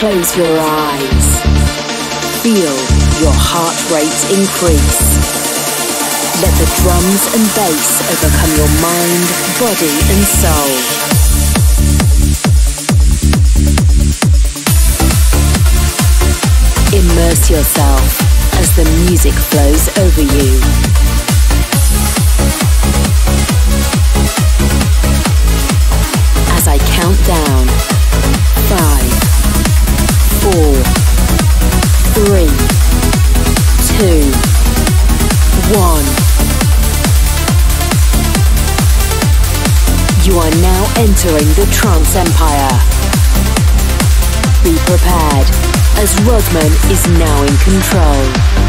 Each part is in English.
Close your eyes. Feel your heart rate increase. Let the drums and bass overcome your mind, body, and soul. Immerse yourself as the music flows over you. As I count down. Five, four, three, two, one. You are now entering the trance empire. Be prepared, as Rodman is now in control.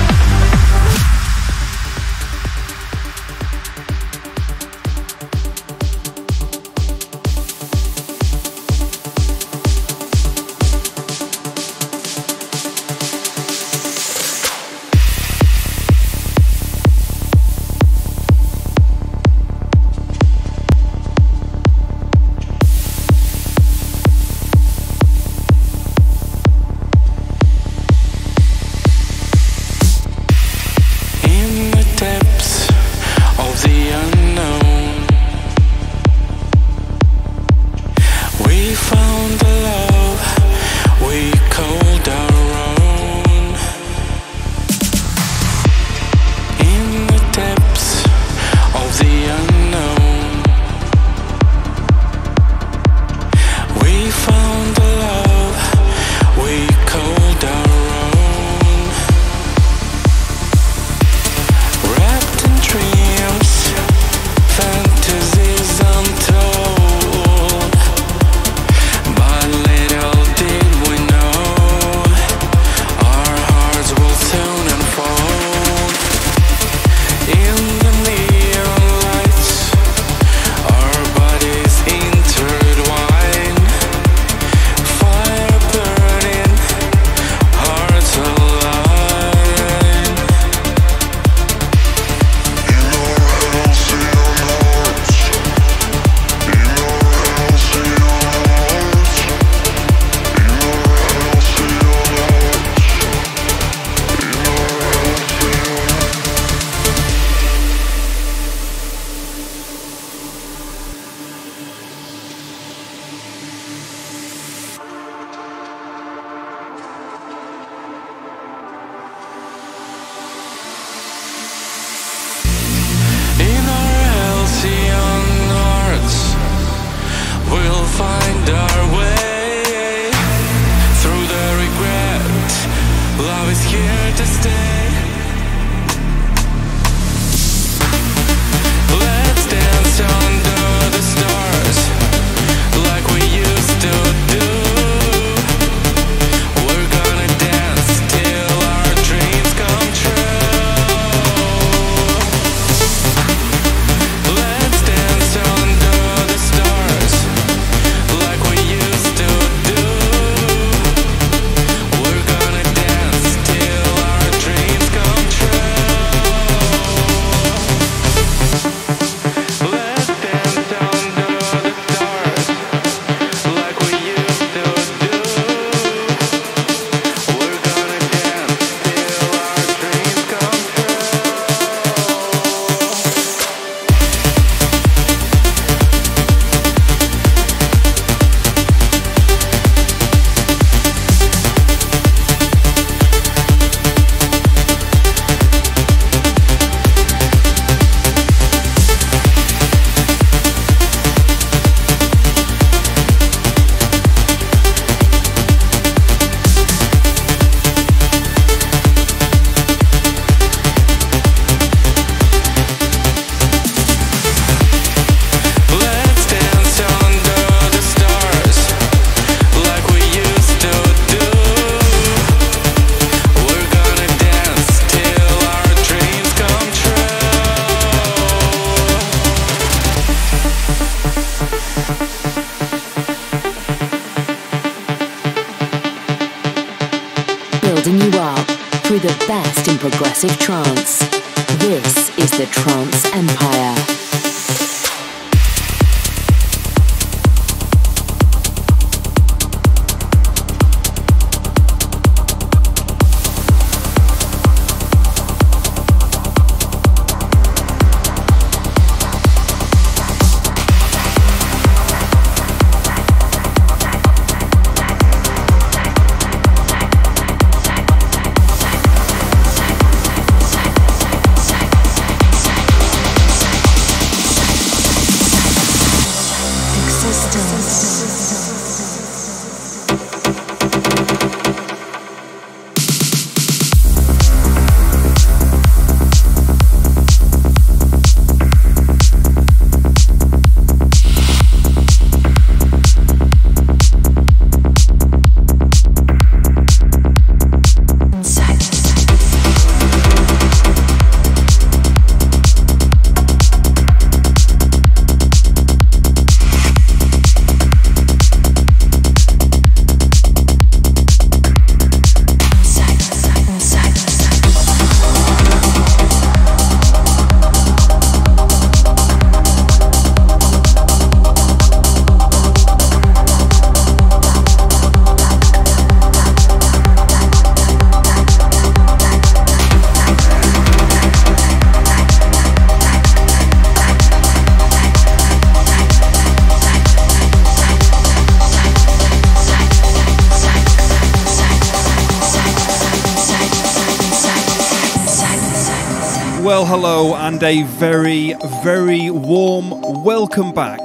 And a very, very warm welcome back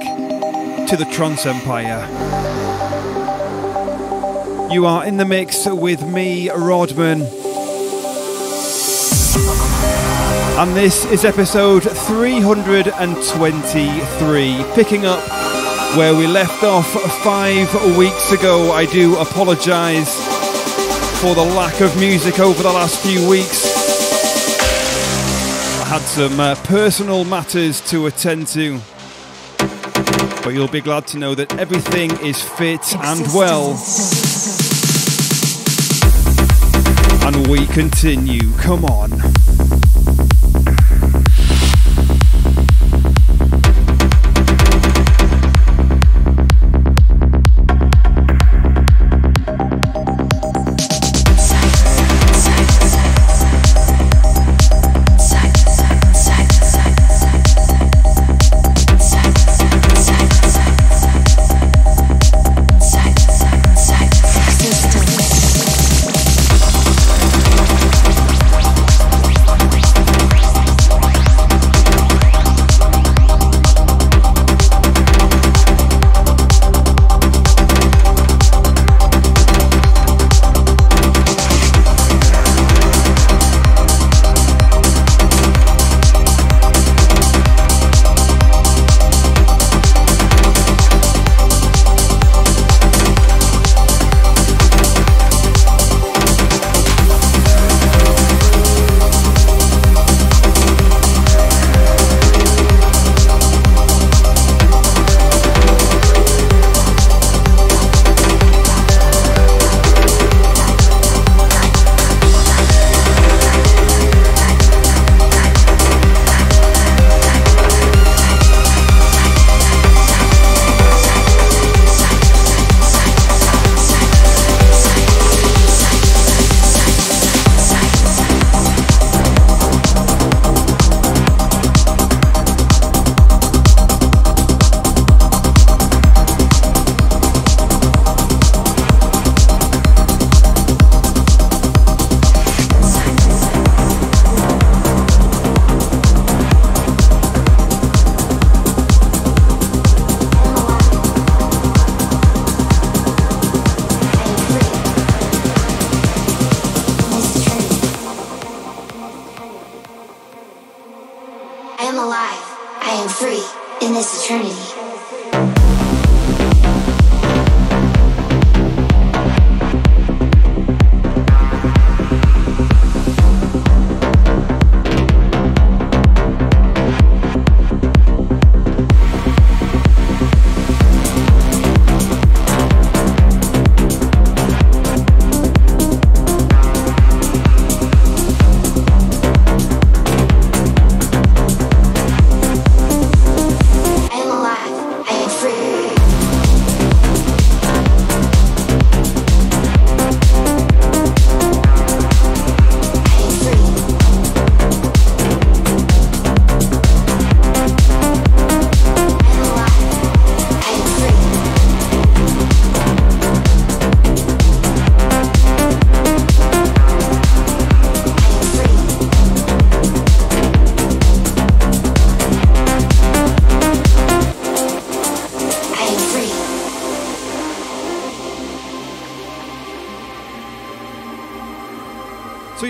to the Trance Empire. You are in the mix with me, Rodman. And this is episode 323, picking up where we left off five weeks ago. I do apologise for the lack of music over the last few weeks had some uh, personal matters to attend to. But you'll be glad to know that everything is fit and well. And we continue. Come on.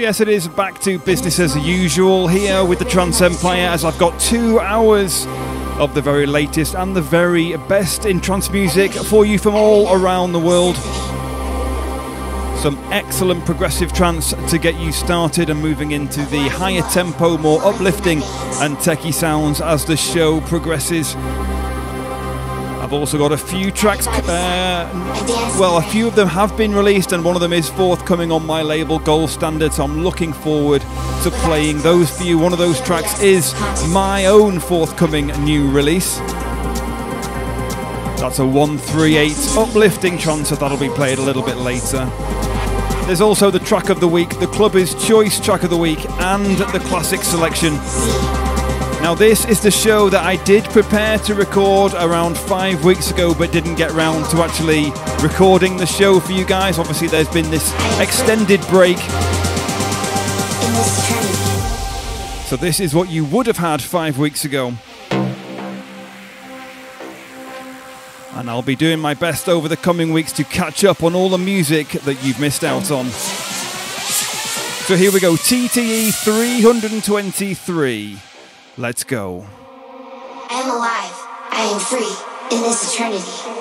Yes, it is back to business as usual here with the Trance Empire as I've got two hours of the very latest and the very best in trance music for you from all around the world. Some excellent progressive trance to get you started and moving into the higher tempo, more uplifting and techie sounds as the show progresses. I've also got a few tracks, uh, well, a few of them have been released, and one of them is forthcoming on my label Gold Standard. So I'm looking forward to playing those for you. One of those tracks is my own forthcoming new release. That's a 138 uplifting trance, so that'll be played a little bit later. There's also the track of the week, the club's choice track of the week, and the classic selection. Now, this is the show that I did prepare to record around five weeks ago, but didn't get round to actually recording the show for you guys. Obviously, there's been this extended break. So, this is what you would have had five weeks ago. And I'll be doing my best over the coming weeks to catch up on all the music that you've missed out on. So here we go TTE 323. Let's go. I am alive. I am free in this eternity.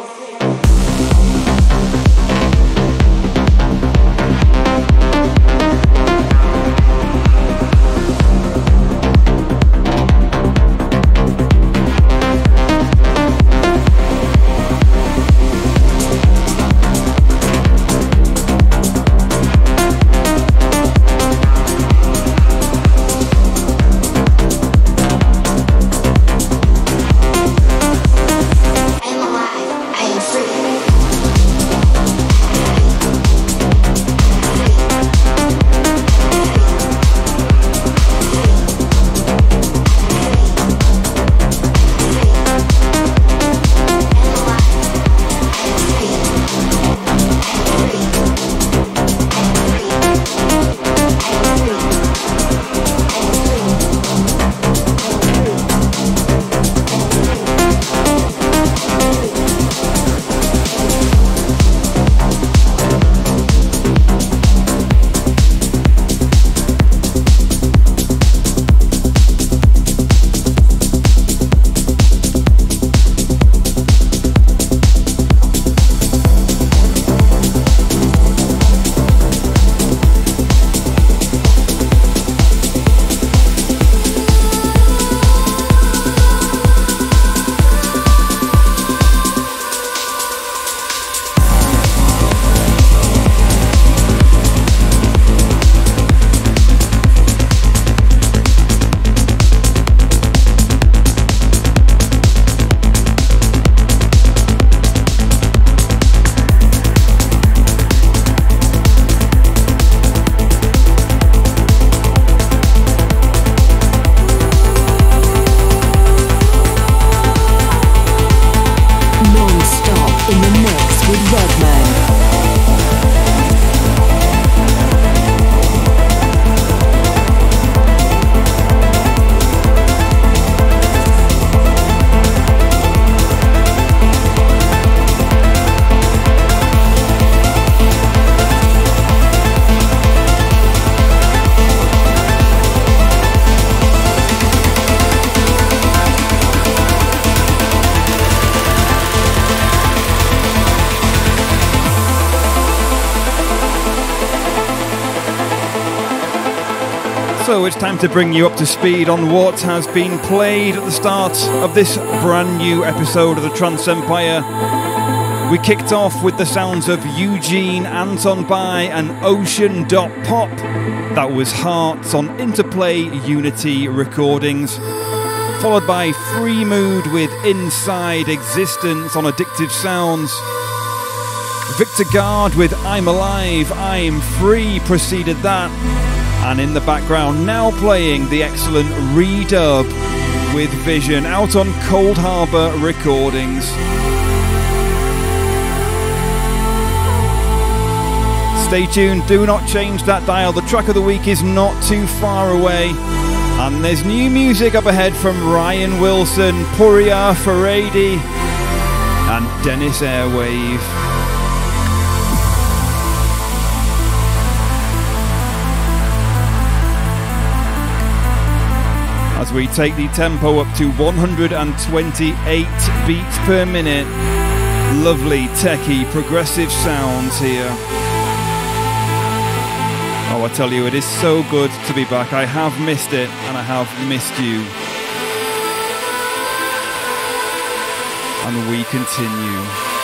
It's time to bring you up to speed on what has been played at the start of this brand new episode of the Trance Empire. We kicked off with the sounds of U-Jeen Anton By and Ocean Pop. That was Hearts on Interplay Unity Recordings. Followed by Freemood with Inside Existence on Addictive Sounds. Victor Garde with I'm Alive, I'm Free preceded that. And in the background, now playing the excellent redub with Vision out on Coldharbour Recordings. Stay tuned, do not change that dial. The track of the week is not too far away. And there's new music up ahead from Ryan Wilson, Pourya Feredi, and Denis Airwave. As we take the tempo up to 128 beats per minute. Lovely, techie, progressive sounds here. Oh, I tell you, it is so good to be back. I have missed it and I have missed you. And we continue.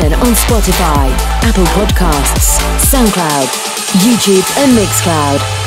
Listen on Spotify, Apple Podcasts, SoundCloud, YouTube, and Mixcloud.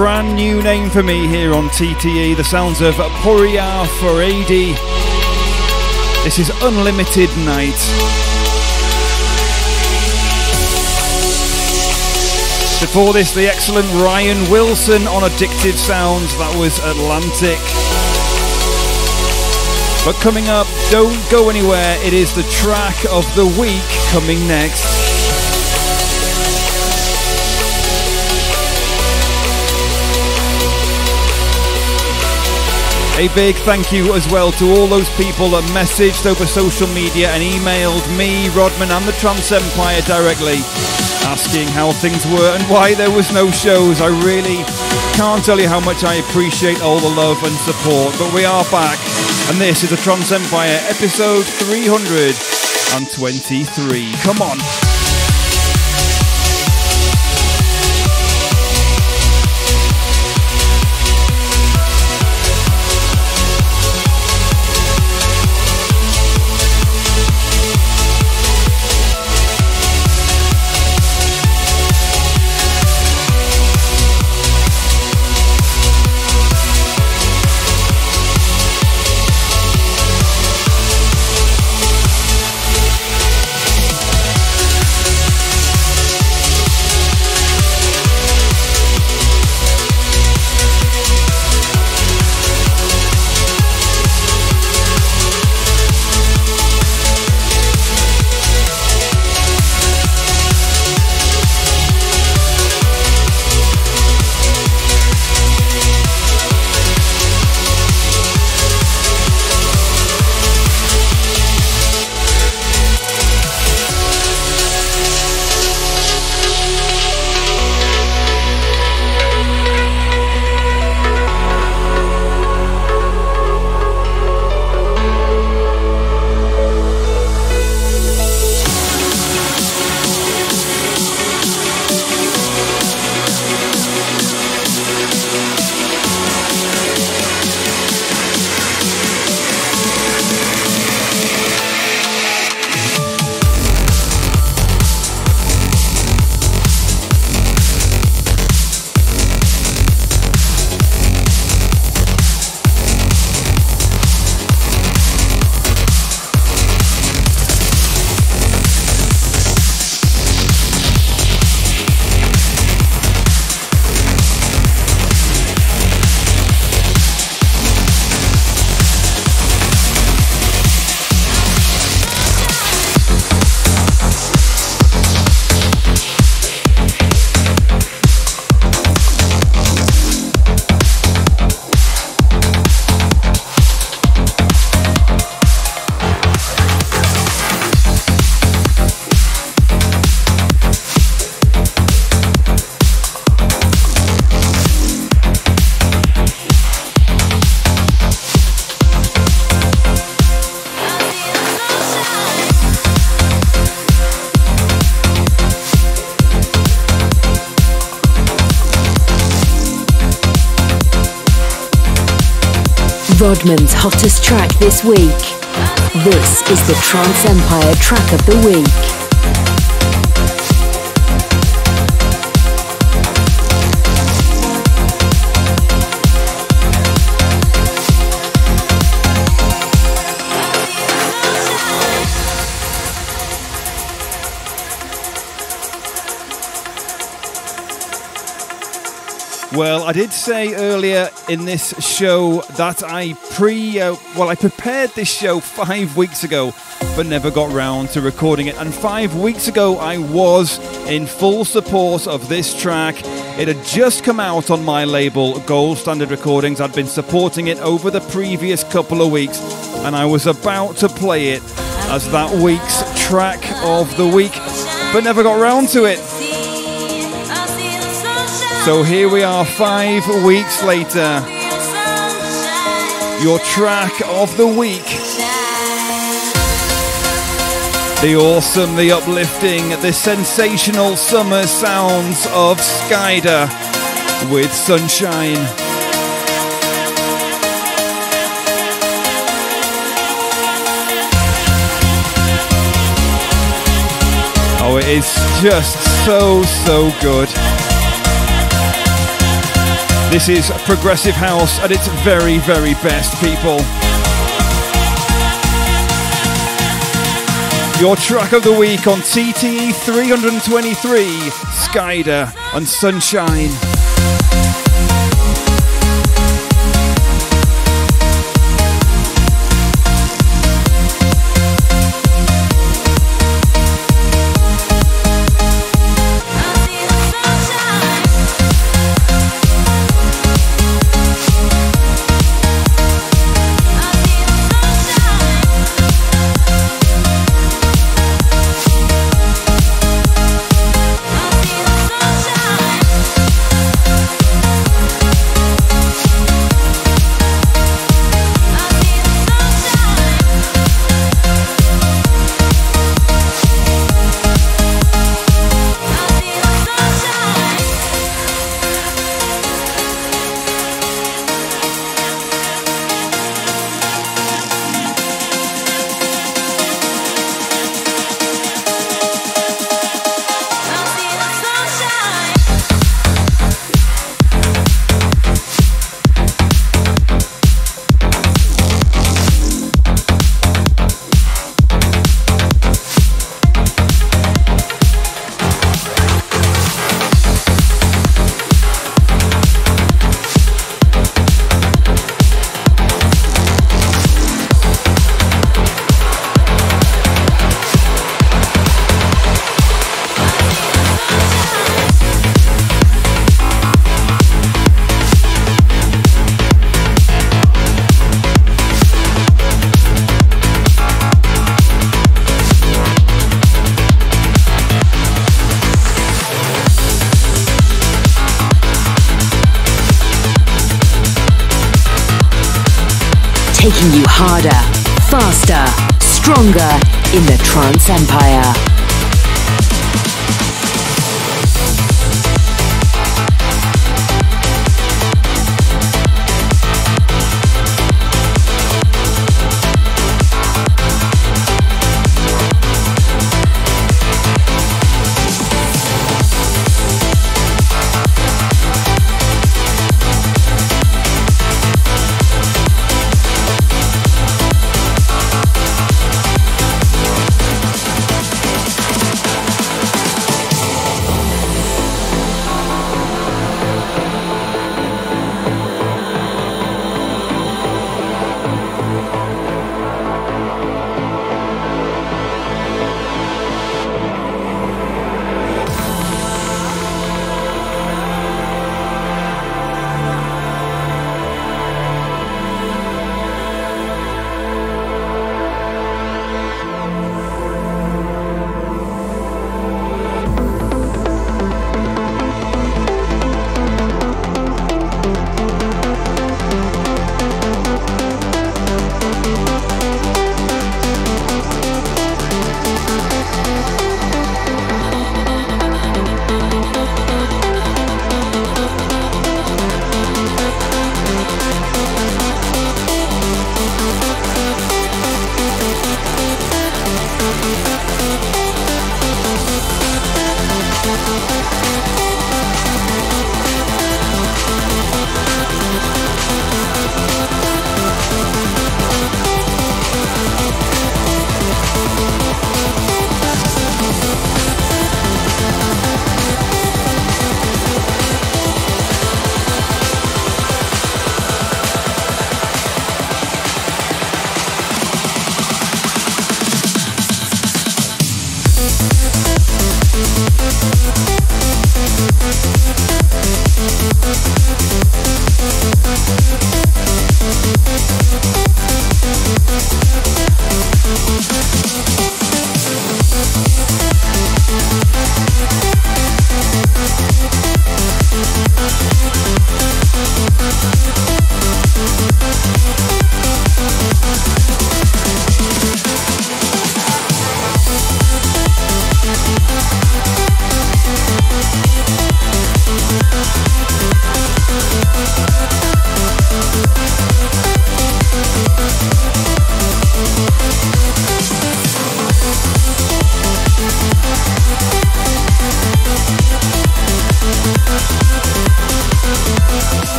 Brand new name for me here on TTE, the sounds of Pourya Feredi. This is Unlimited Night. Before this, the excellent Ryan Wilson on Addictive Sounds, that was Atlantic. But coming up, don't go anywhere, it is the track of the week coming next. A big thank you as well to all those people that messaged over social media and emailed me, Rodman, and the Trance Empire directly asking how things were and why there was no shows. I really can't tell you how much I appreciate all the love and support, but we are back, and this is the Trance Empire episode 323. Come on. Rodman's hottest track this week. This is the Trance Empire track of the week. I did say earlier in this show that I pre, uh, well, I prepared this show five weeks ago, but never got round to recording it. And five weeks ago, I was in full support of this track. It had just come out on my label, Gold Standard Recordings. I'd been supporting it over the previous couple of weeks, and I was about to play it as that week's track of the week, but never got round to it. So here we are, five weeks later. Your track of the week. The awesome, the uplifting, the sensational summer sounds of SKYDA with Sunshine. Oh, it is just so, so good. This is Progressive House at its very, very best, people. Your track of the week on TTE 323, SKYDA and Sunshine. Harder, faster, stronger in the Trance Empire.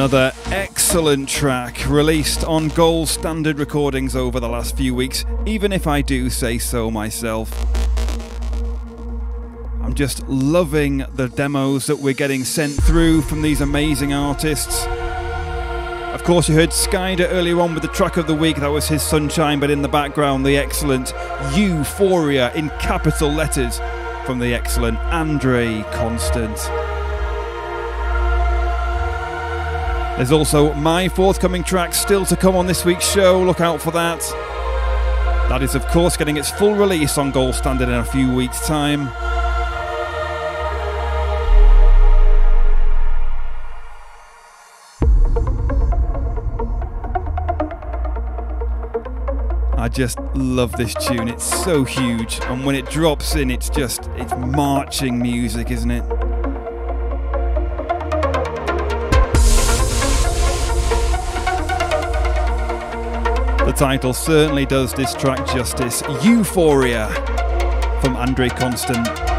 Another excellent track released on Gold Standard recordings over the last few weeks, even if I do say so myself. I'm just loving the demos that we're getting sent through from these amazing artists. Of course, you heard SKYDA earlier on with the track of the week, that was his Sunshine, but in the background, the excellent Euphoria in capital letters from the excellent Andrey Constant. There's also my forthcoming track still to come on this week's show. Look out for that. That is, of course, getting its full release on Gold Standard in a few weeks' time. I just love this tune. It's so huge, and when it drops in, it's just it's marching music, isn't it? Title certainly does this track justice Euphoria from Andrey Constant.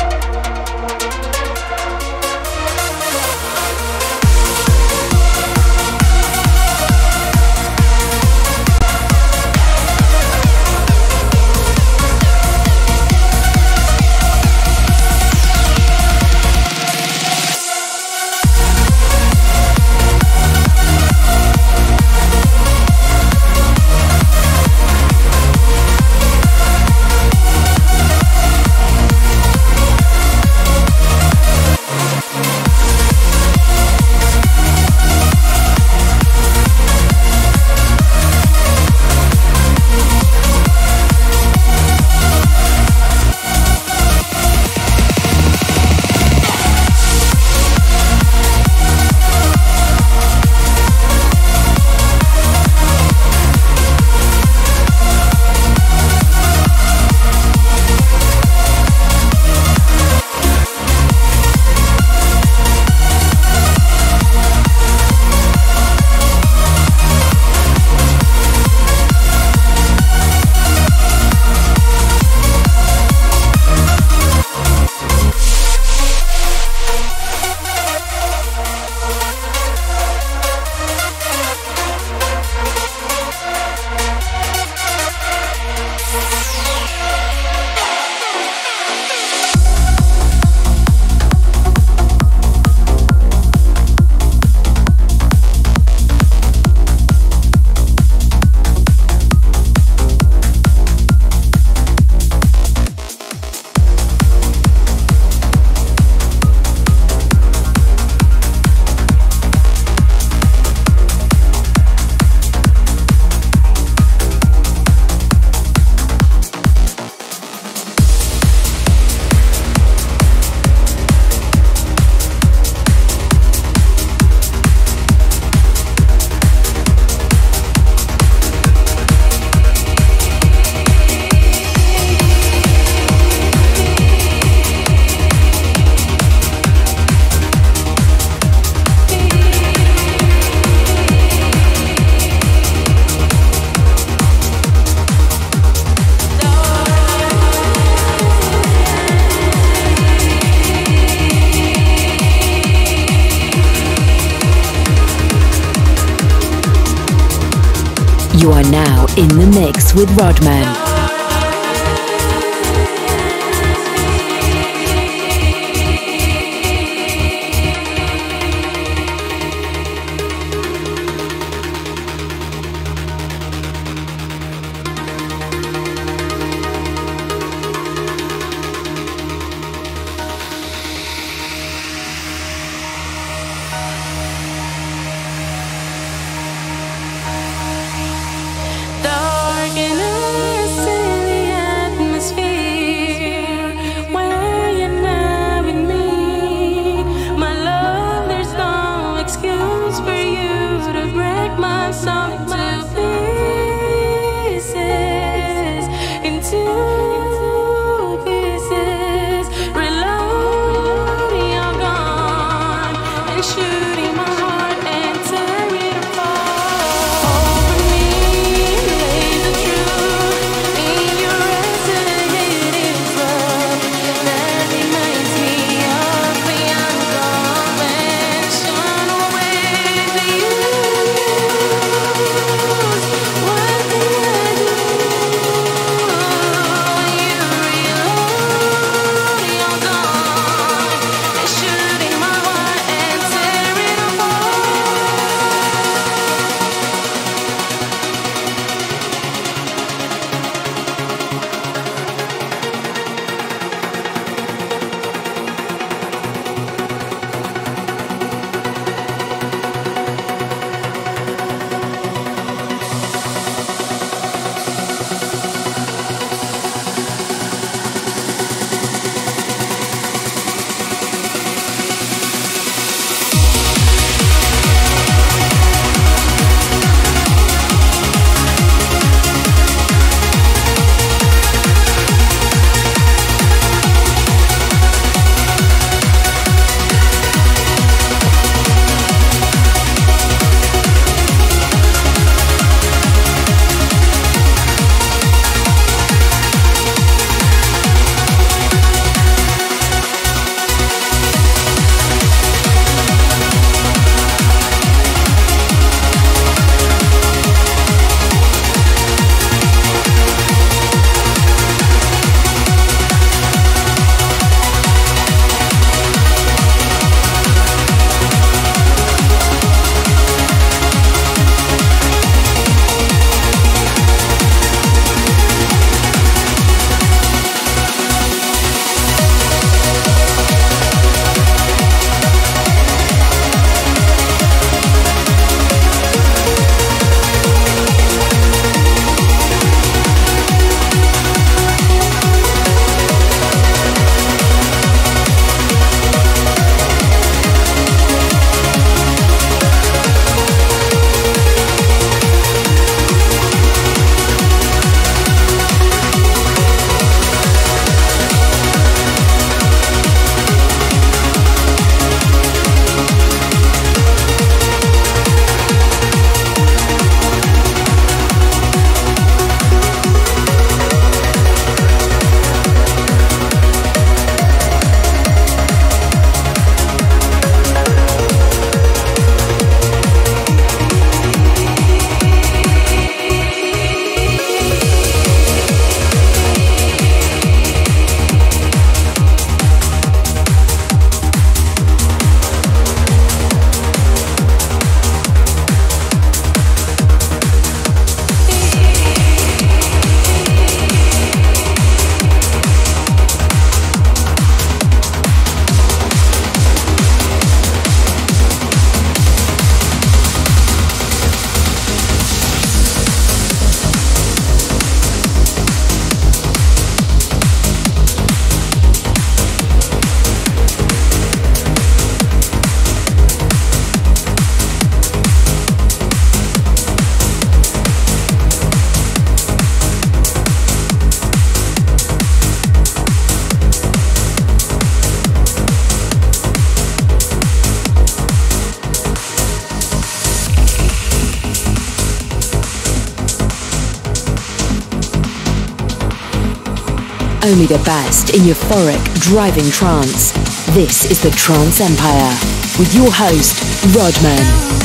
Only the best in euphoric, driving trance. This is the Trance Empire with your host, Rodman.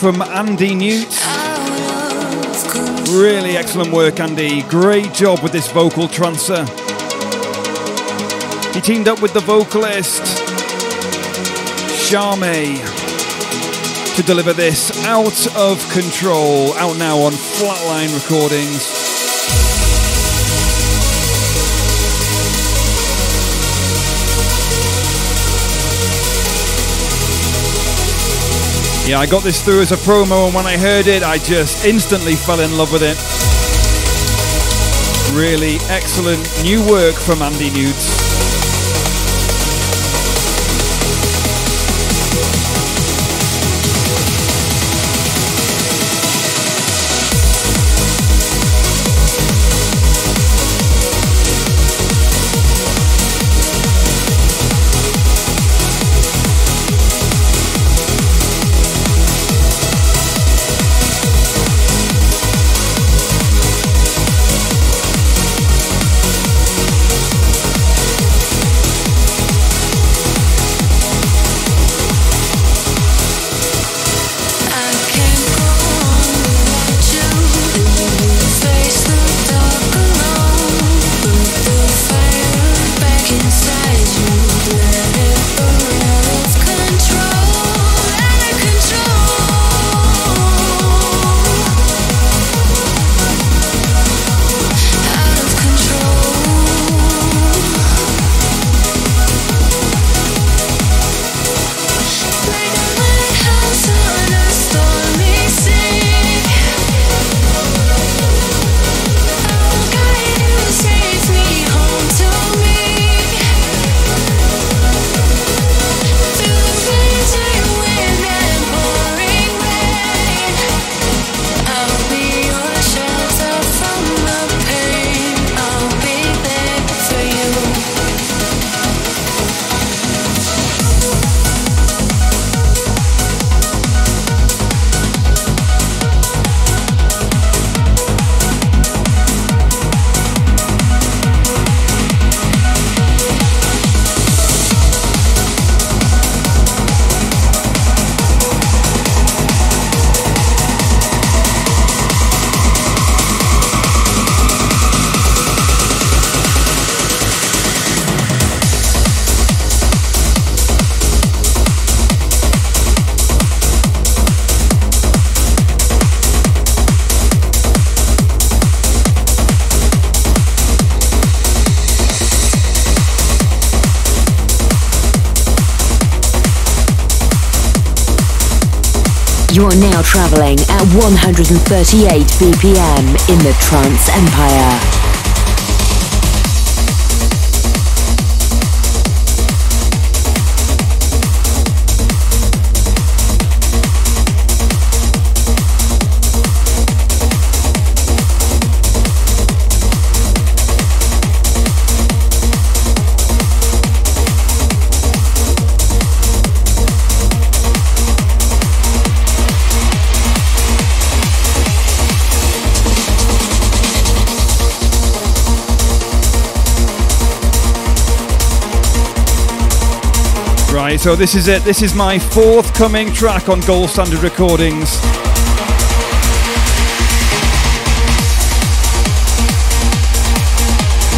From Andy Newtz. Really excellent work, Andy. Great job with this vocal trancer. He teamed up with the vocalist Charmae to deliver this out of control, out now on Flatline Recordings. Yeah, I got this through as a promo, and when I heard it, I just instantly fell in love with it. Really excellent new work from Andy Newtz. 138 BPM in the Trance Empire. So this is it. This is my forthcoming track on Gold Standard Recordings.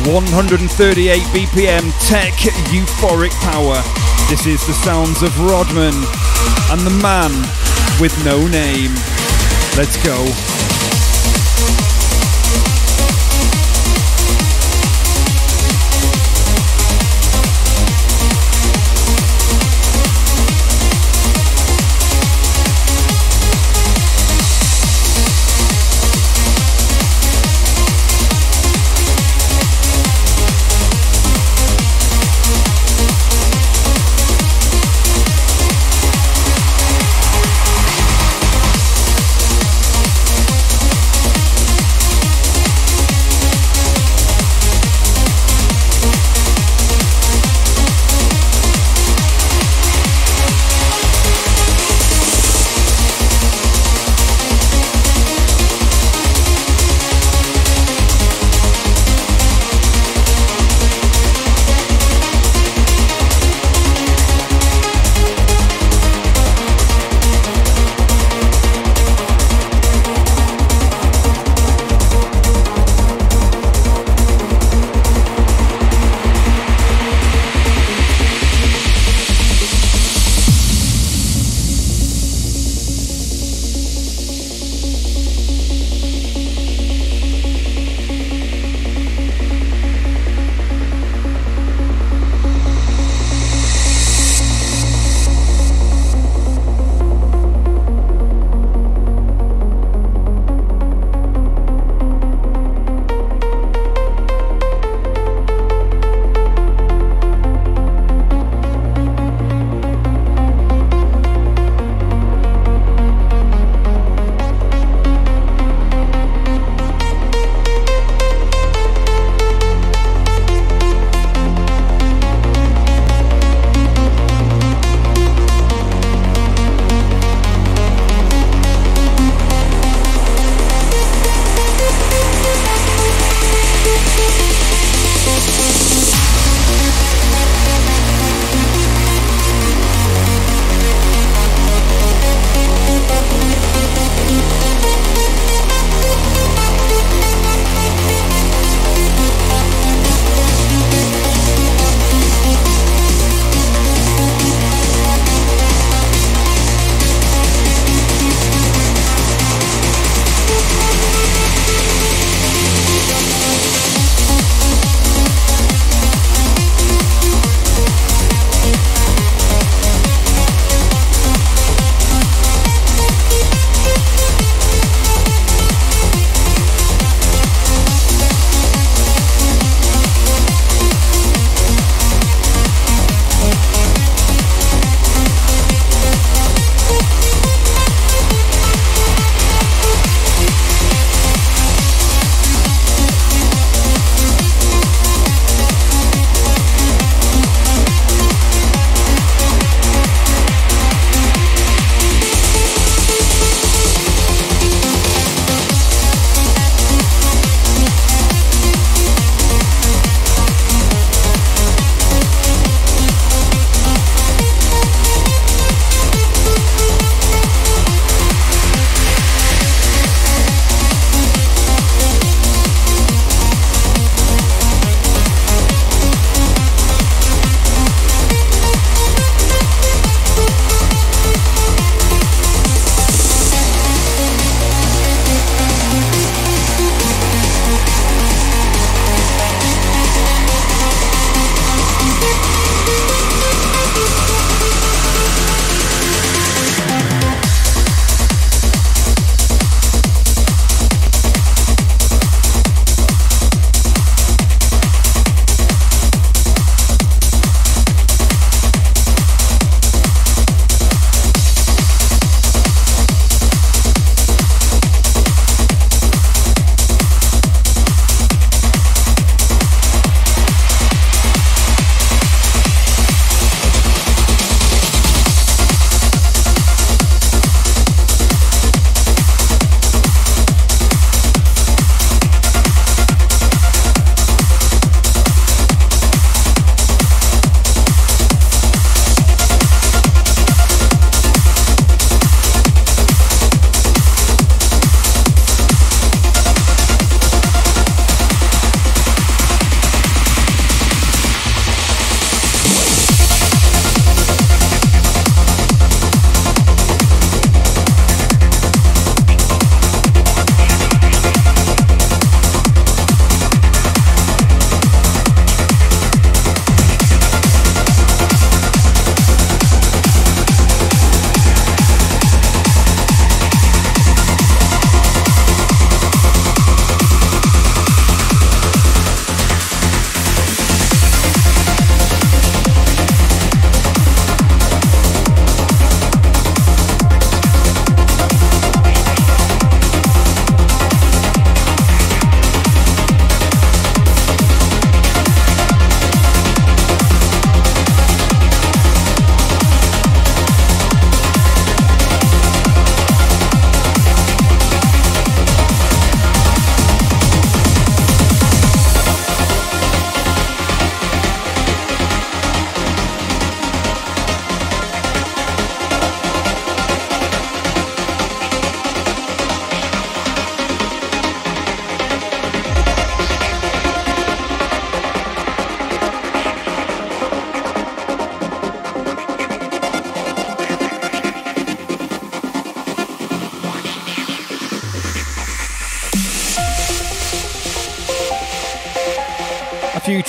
One hundred and thirty-eight BPM tech euphoric power. This is the sounds of Rodman and the man with no name. Let's go.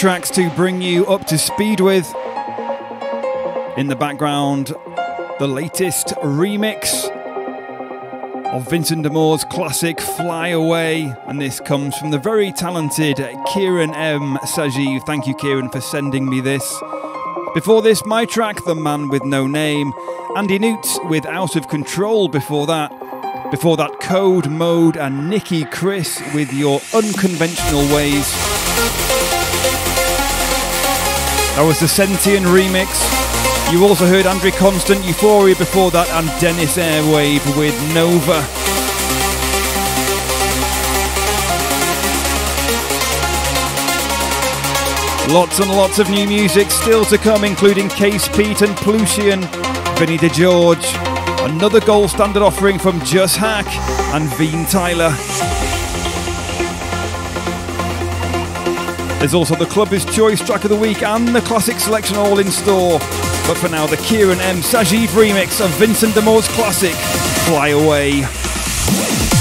Tracks to bring you up to speed with. In the background, the latest remix of Vincent De Moor's classic Fly Away, and this comes from the very talented Kiran M. Sajeev. Thank you, Kiran, for sending me this. Before this, my track, The Man with No Name, Andy Newtz with Out of Control before that. Before that, Code Mode and Nicky Chris with Your Unconventional Ways. That was the Sentien remix. You also heard Andrey Constant, Euphoria before that, and Denis Airwave with Nova. Lots and lots of new music still to come, including Casepeat and Plutian, Vinny DeGeorge, another gold standard offering from Jus-Hak and Veen Tyler. There's also the Clubber's Choice Track of the Week and the Classic Selection all in store. But for now, the Kiran M. Sajeev remix of Vincent De Moor's classic, Fly Away.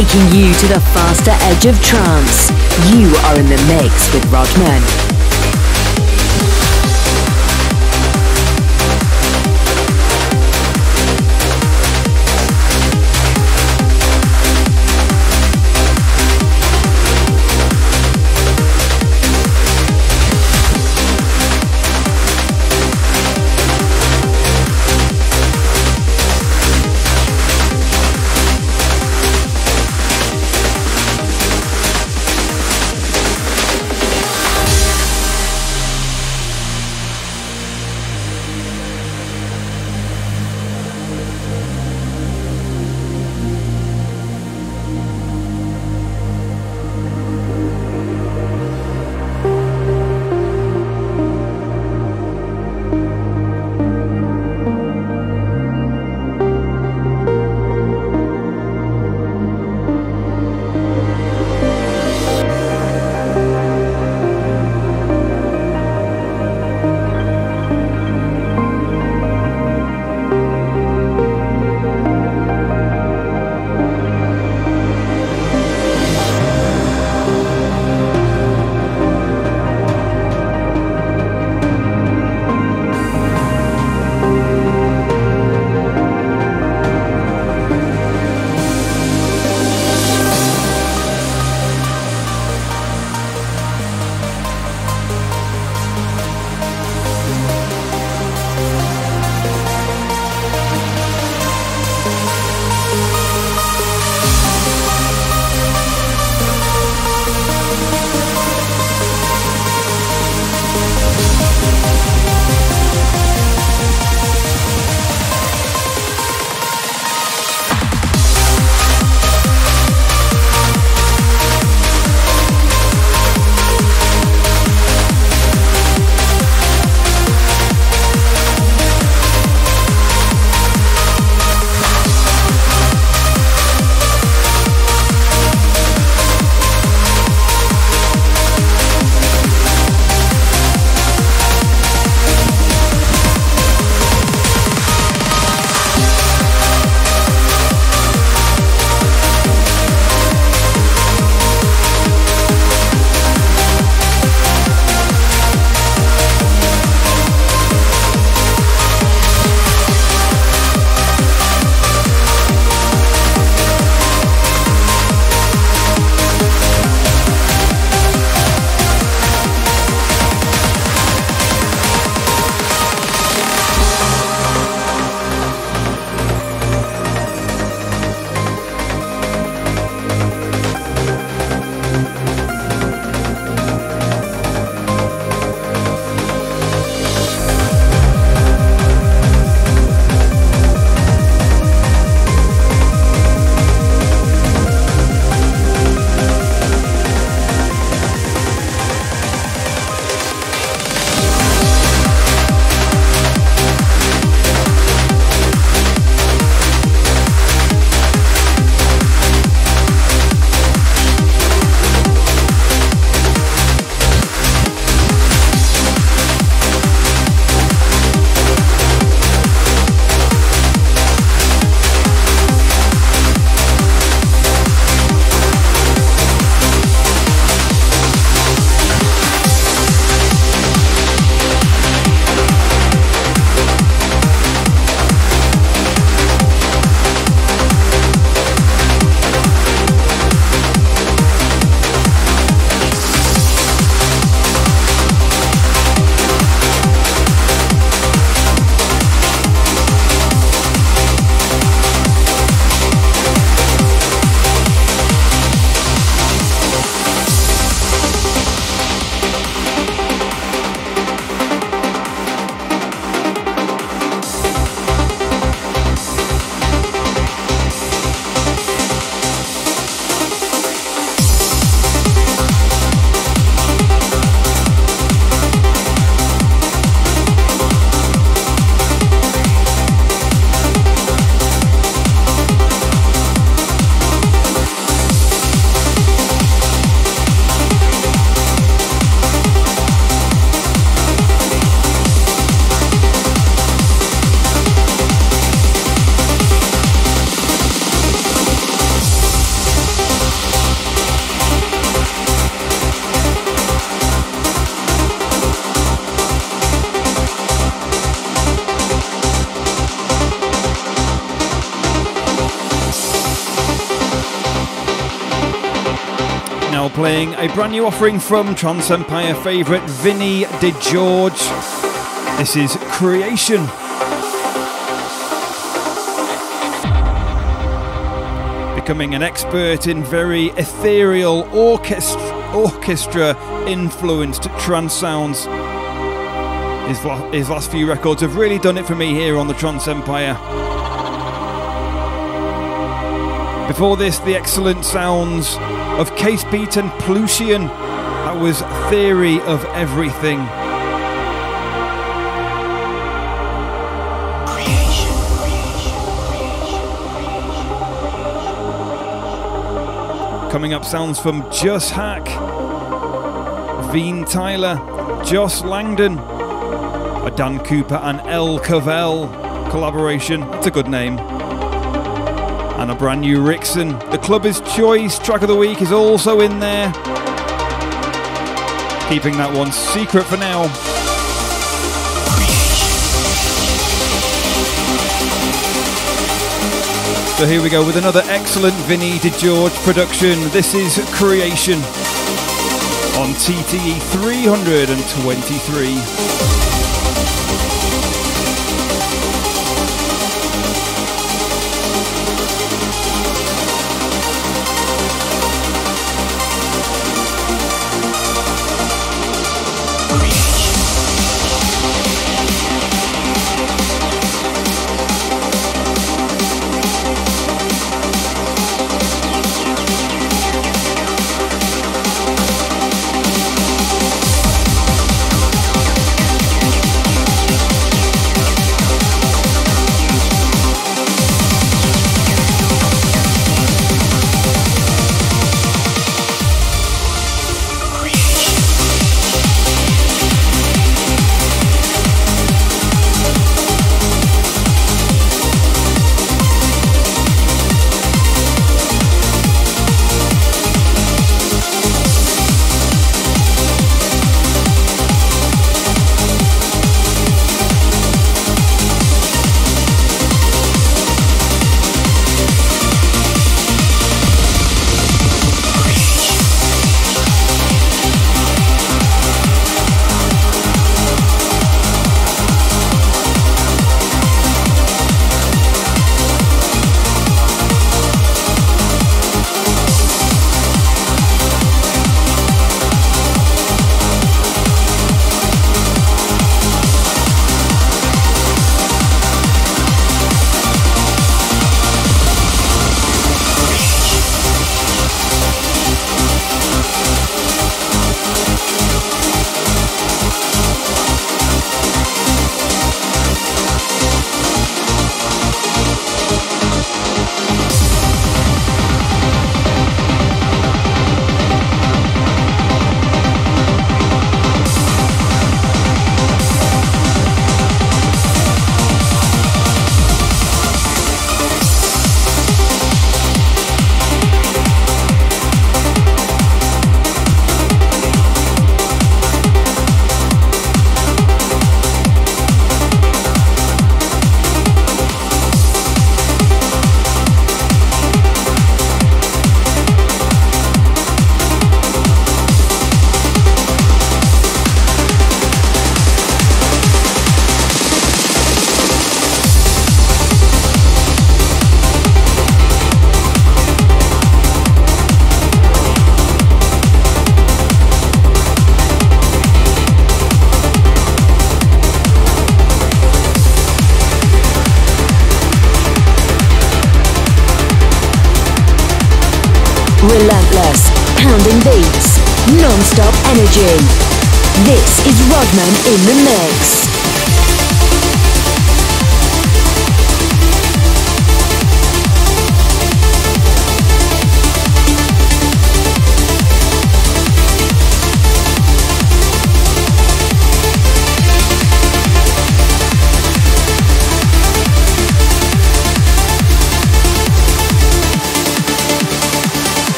Taking you to the faster edge of trance. You are in the mix with Rodman. Brand new offering from Trance Empire favourite Vinny DeGeorge. This is Creation. Becoming an expert in very ethereal orchestra, orchestra influenced trance sounds. His, his last few records have really done it for me here on the Trance Empire. Before this, the excellent sounds of Casepeat and. That was Theory of Everything. Coming up, sounds from Jus-Hak, Veen Tyler, Joss Langdon, a Dan Cooper and EllCavell collaboration. It's a good name and a brand new Rixson. The Clubber's Choice track of the week is also in there. Keeping that one secret for now. So here we go with another excellent Vinny DeGeorge production. This is Creation on TTE 323.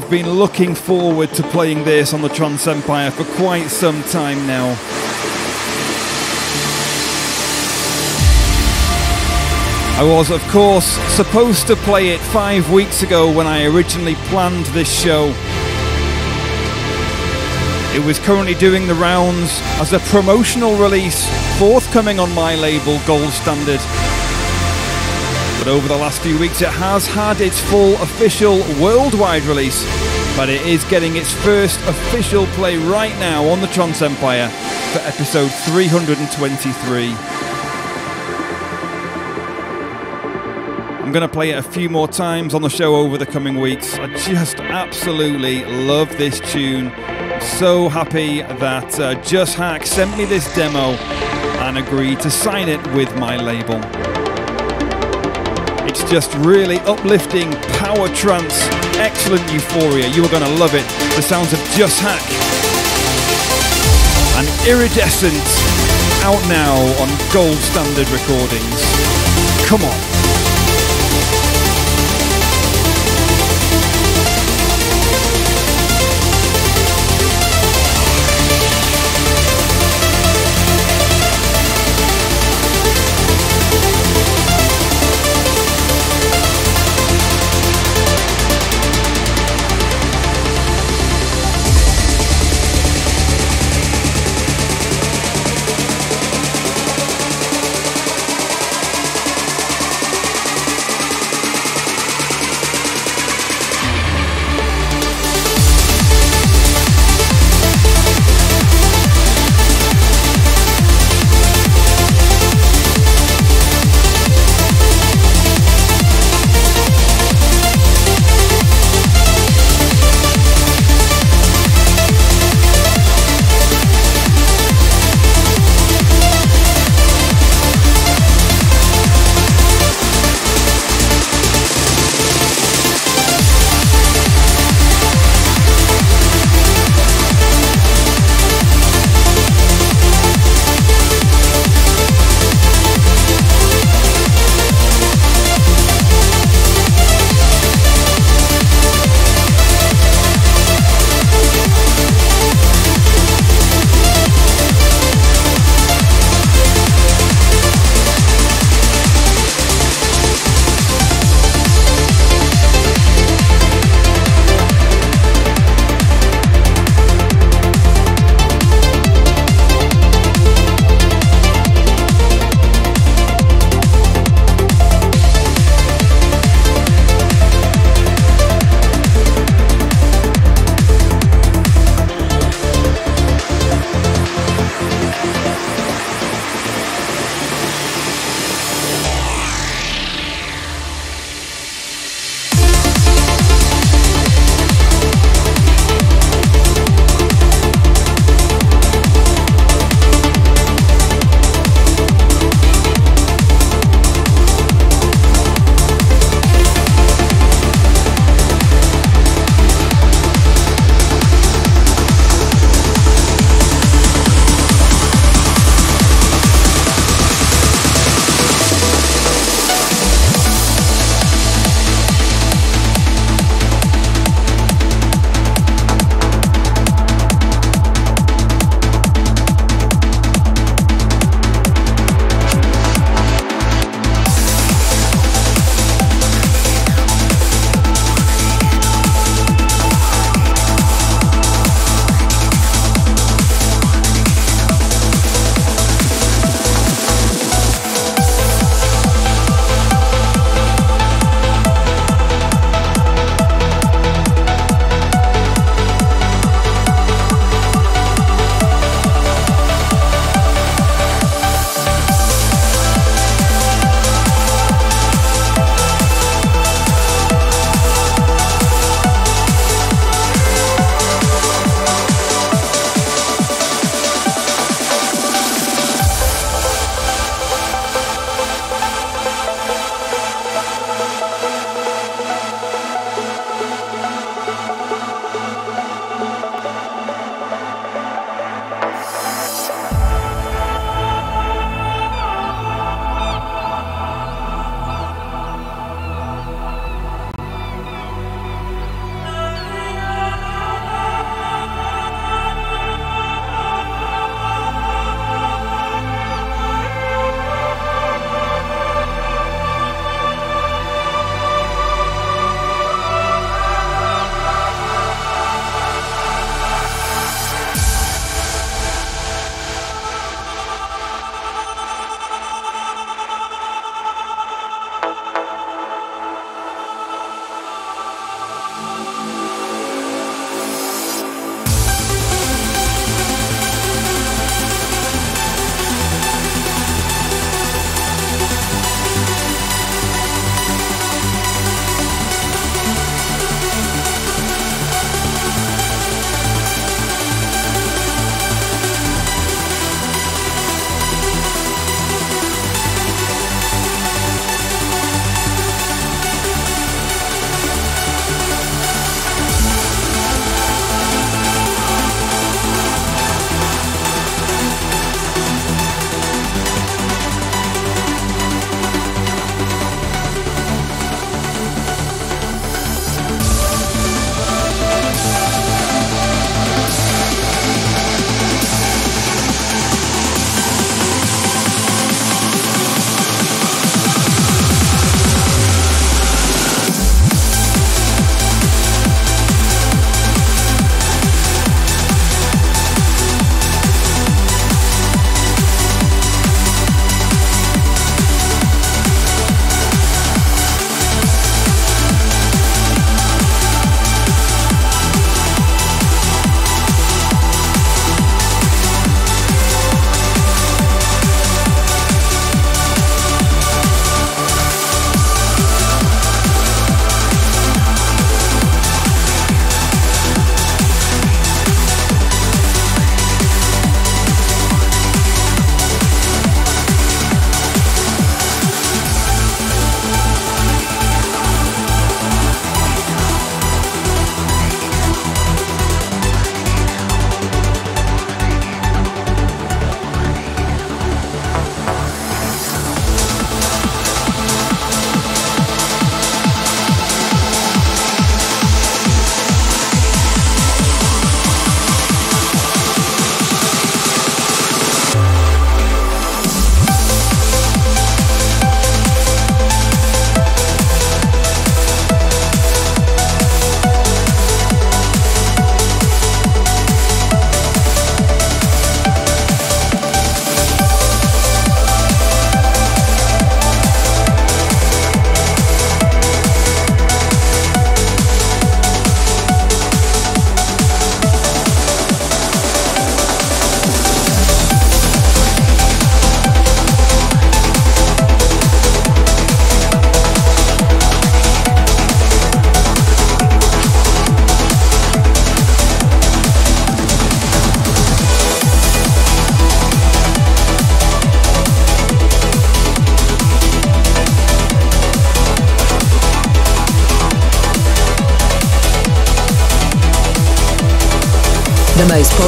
Have been looking forward to playing this on the Trance Empire for quite some time now. I was, of course, supposed to play it five weeks ago when I originally planned this show. It was currently doing the rounds as a promotional release forthcoming on my label Gold Standard. But over the last few weeks, it has had its full official worldwide release. But it is getting its first official play right now on the Trance Empire for episode 323. I'm going to play it a few more times on the show over the coming weeks. I just absolutely love this tune. So happy that uh, Jus-Hak sent me this demo and agreed to sign it with my label. Just really uplifting power trance, excellent euphoria. You are going to love it. The sounds of Jus-Hak and Iridescent out now on Gold Standard Recordings. Come on.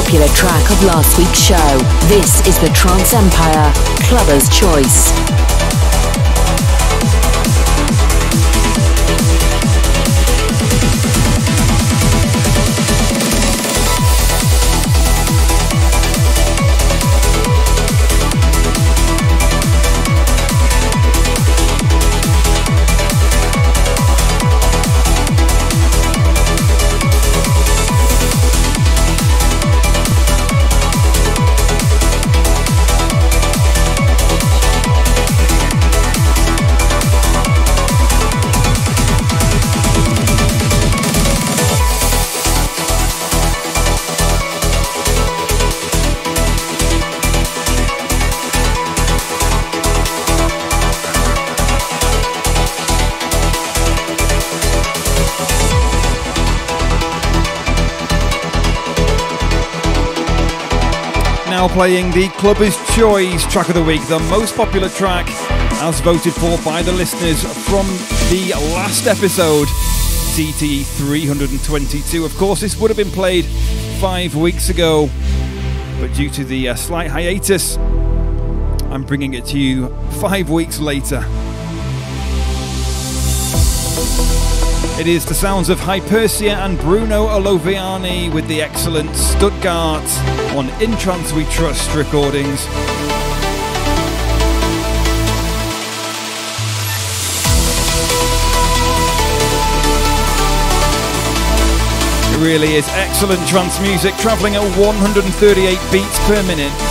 Popular track of last week's show. This is the Trance Empire Clubber's Choice. Playing the Clubber's Choice track of the week, the most popular track as voted for by the listeners from the last episode, CTE 322. Of course, this would have been played five weeks ago, but due to the uh, slight hiatus, I'm bringing it to you five weeks later. It is the sounds of Hypersia and Bruno Oloviani with the excellent Stuttgart on In Trance We Trust recordings. It really is excellent trance music, travelling at 138 beats per minute.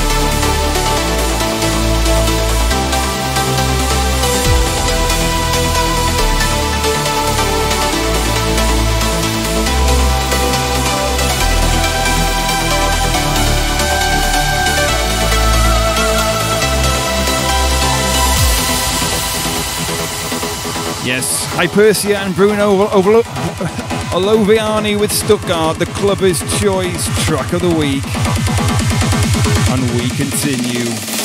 Yes, Hypersia and Bruno Oloviani with Stuttgart, the clubber's choice track of the week. And we continue.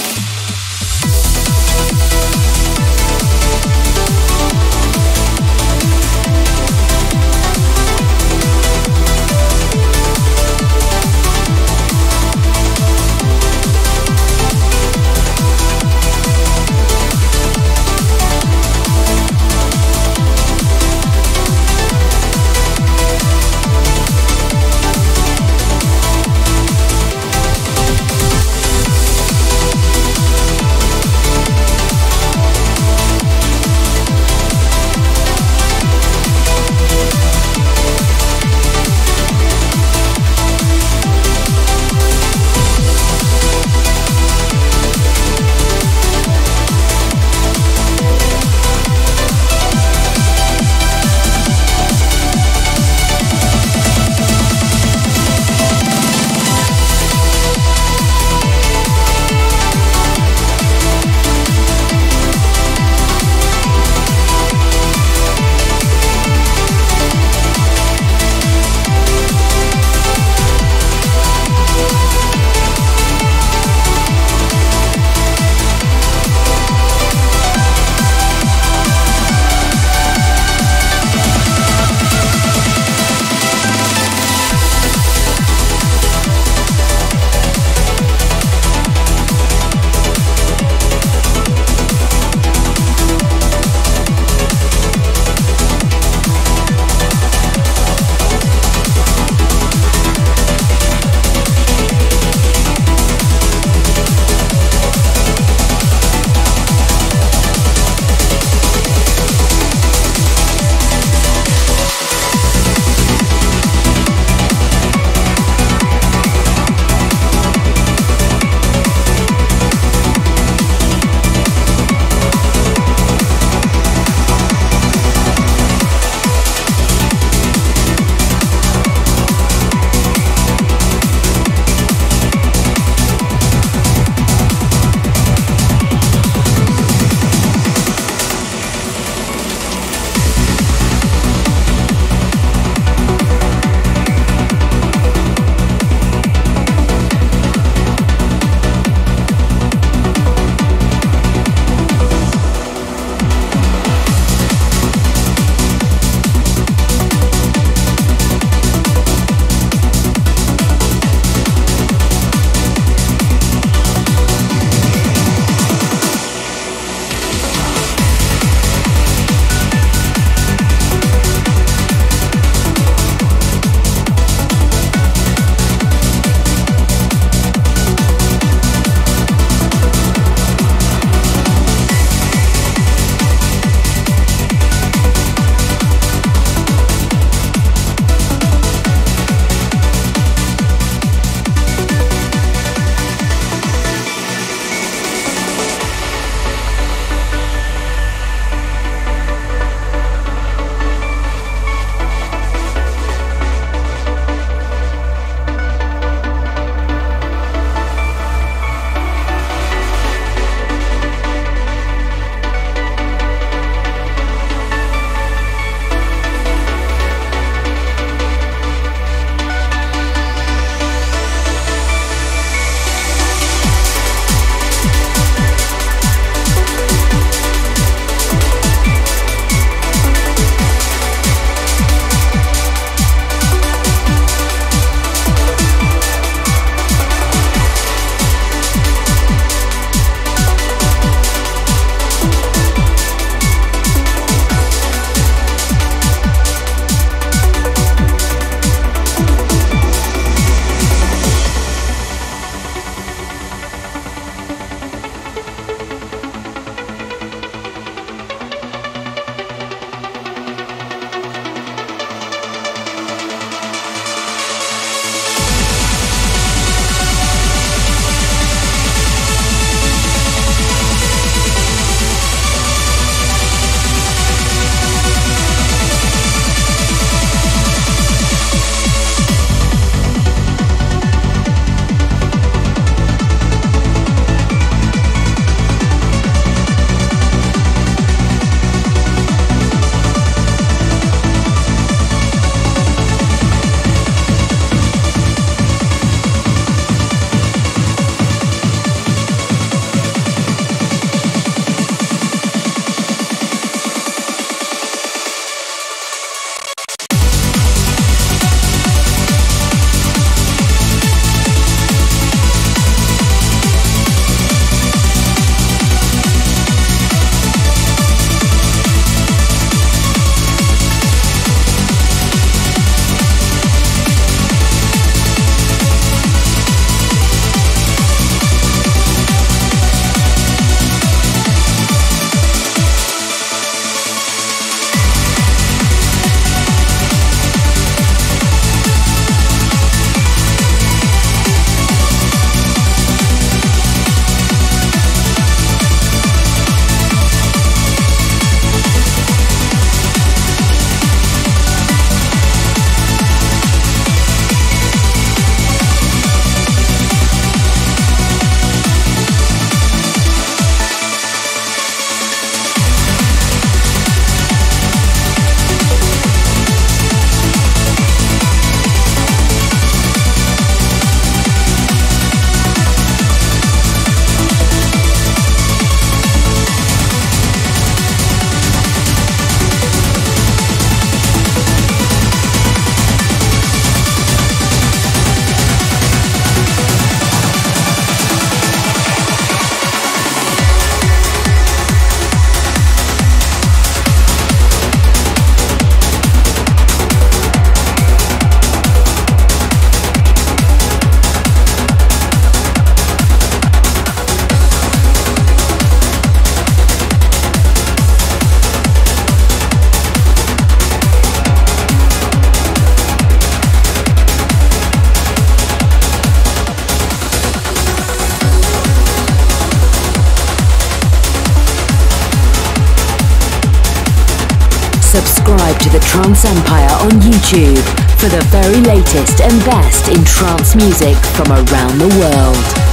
Trance Empire on YouTube for the very latest and best in trance music from around the world.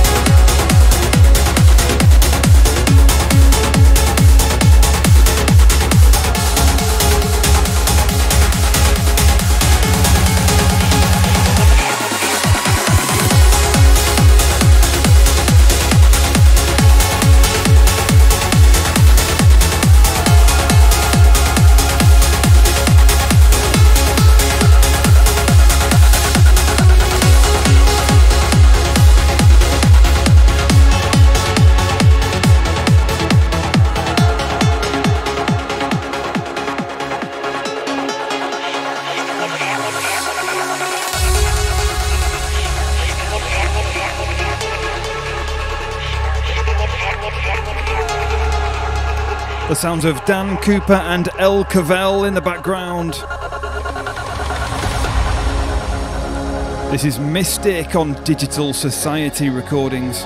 Sounds of Dan Cooper and EllCavell in the background. This is Mystic on Digital Society recordings.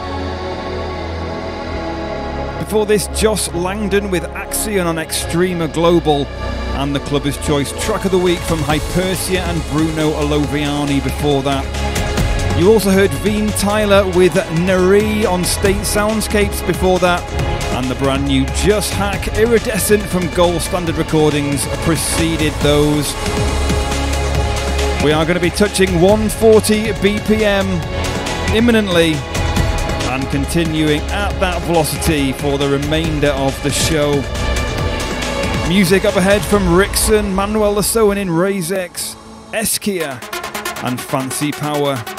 Before this, Joss Langdon with Axion on Extrema Global and the Clubber's Choice track of the week from Hypersia and Bruno Oloviani before that. You also heard Veen Tyler with Narie on State Soundscapes before that and the brand new Jus-Hak Iridescent from Gold Standard Recordings preceded those. We are going to be touching 140 BPM imminently and continuing at that velocity for the remainder of the show. Music up ahead from Rixson, Manuel Le Saux in Razex, Escea, and Fancy Power.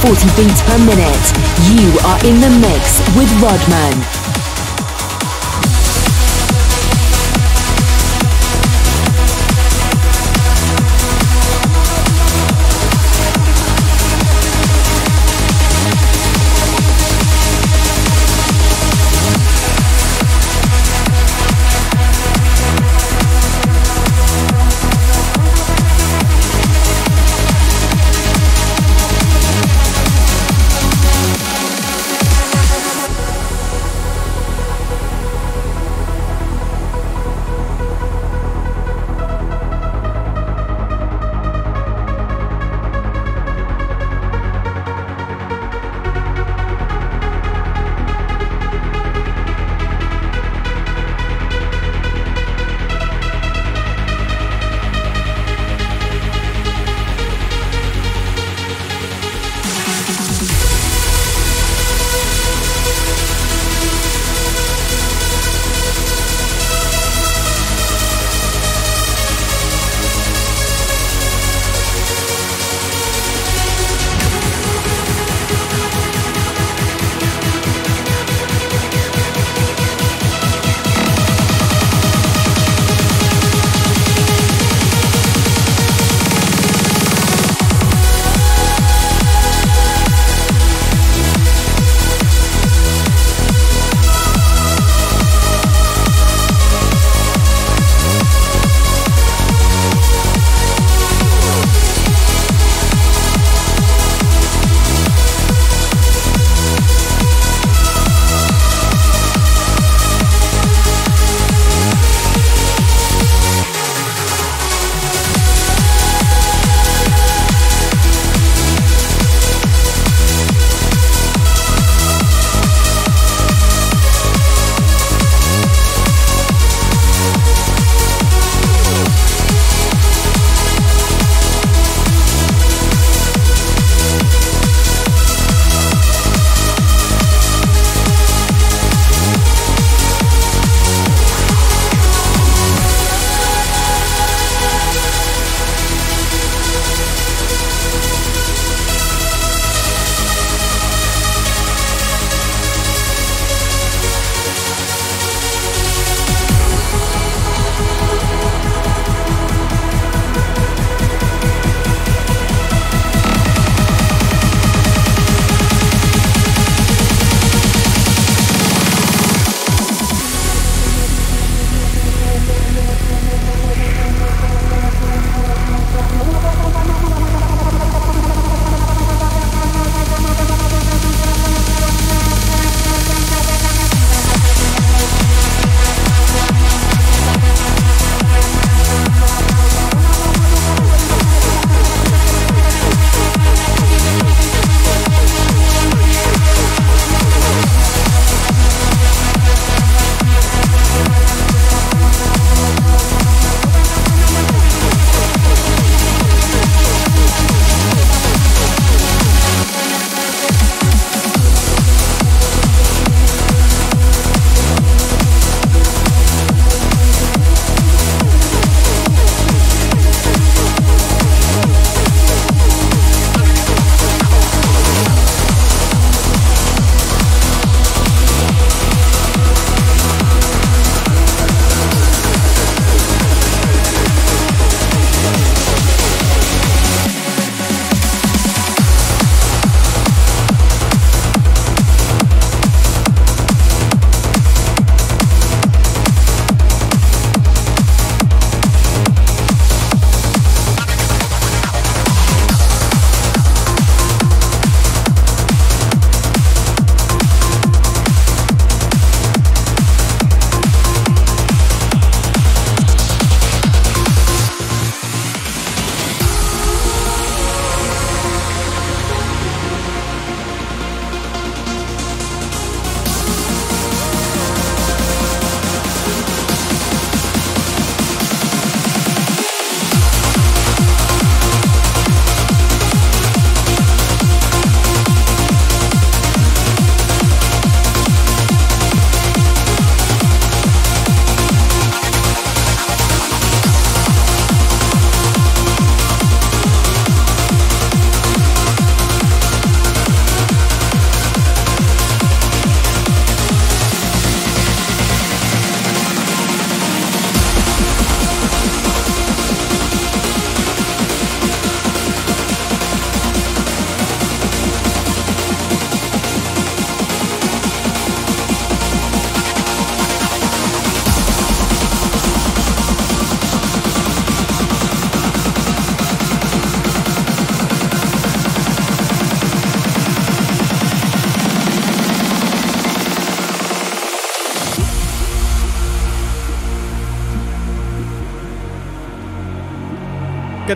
140 beats per minute. You are in the mix with Rodman.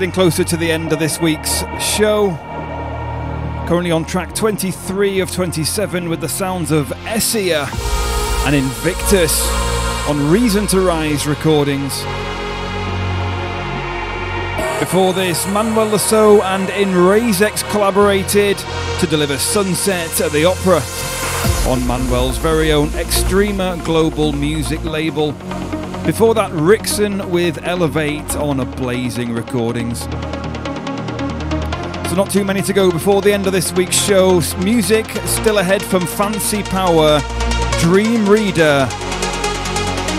Getting closer to the end of this week's show. Currently on track 23 of 27 with the sounds of Escea and Invictus on Reason II Rise recordings. Before this, Manuel Le Saux and Inrayzex collaborated to deliver Sunset at the Opera on Manuel's very own Extrema Global music label. Before that, Rixson with Elevate on Ablazing Recordings. So, not too many to go before the end of this week's show. Music still ahead from Fancy Power, Dreamreader,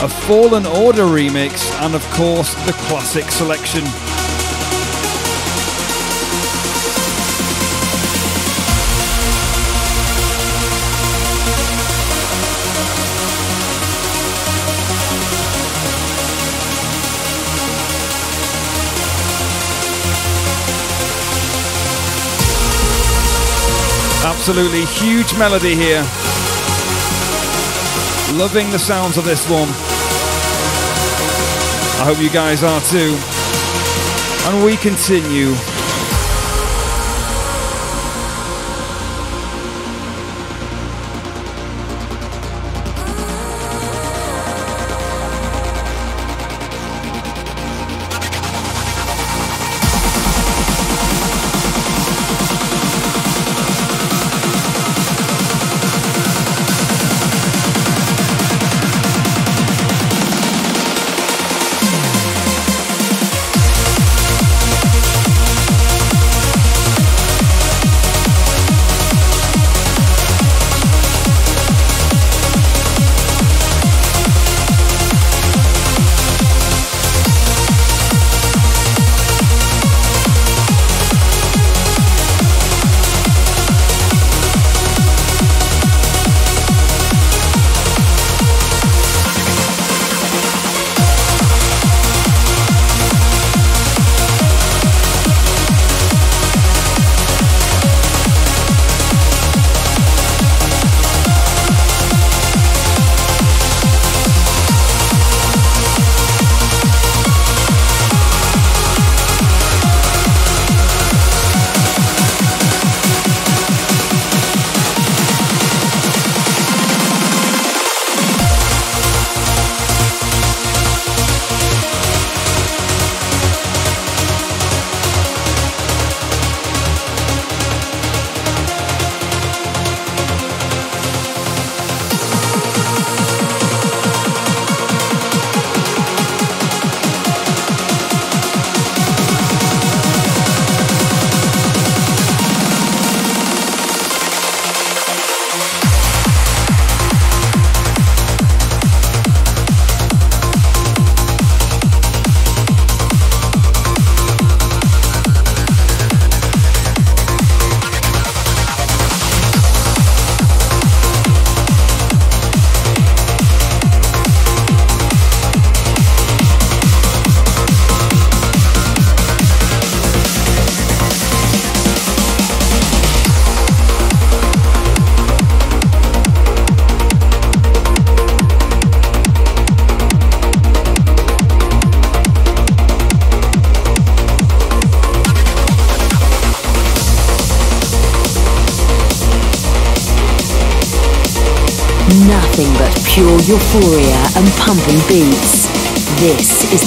a Fallen Order remix, and of course, the classic selection. Absolutely huge melody here. Loving the sounds of this one. I hope you guys are too. And we continue.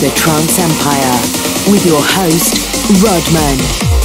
The Trance Empire with your host, Rodman.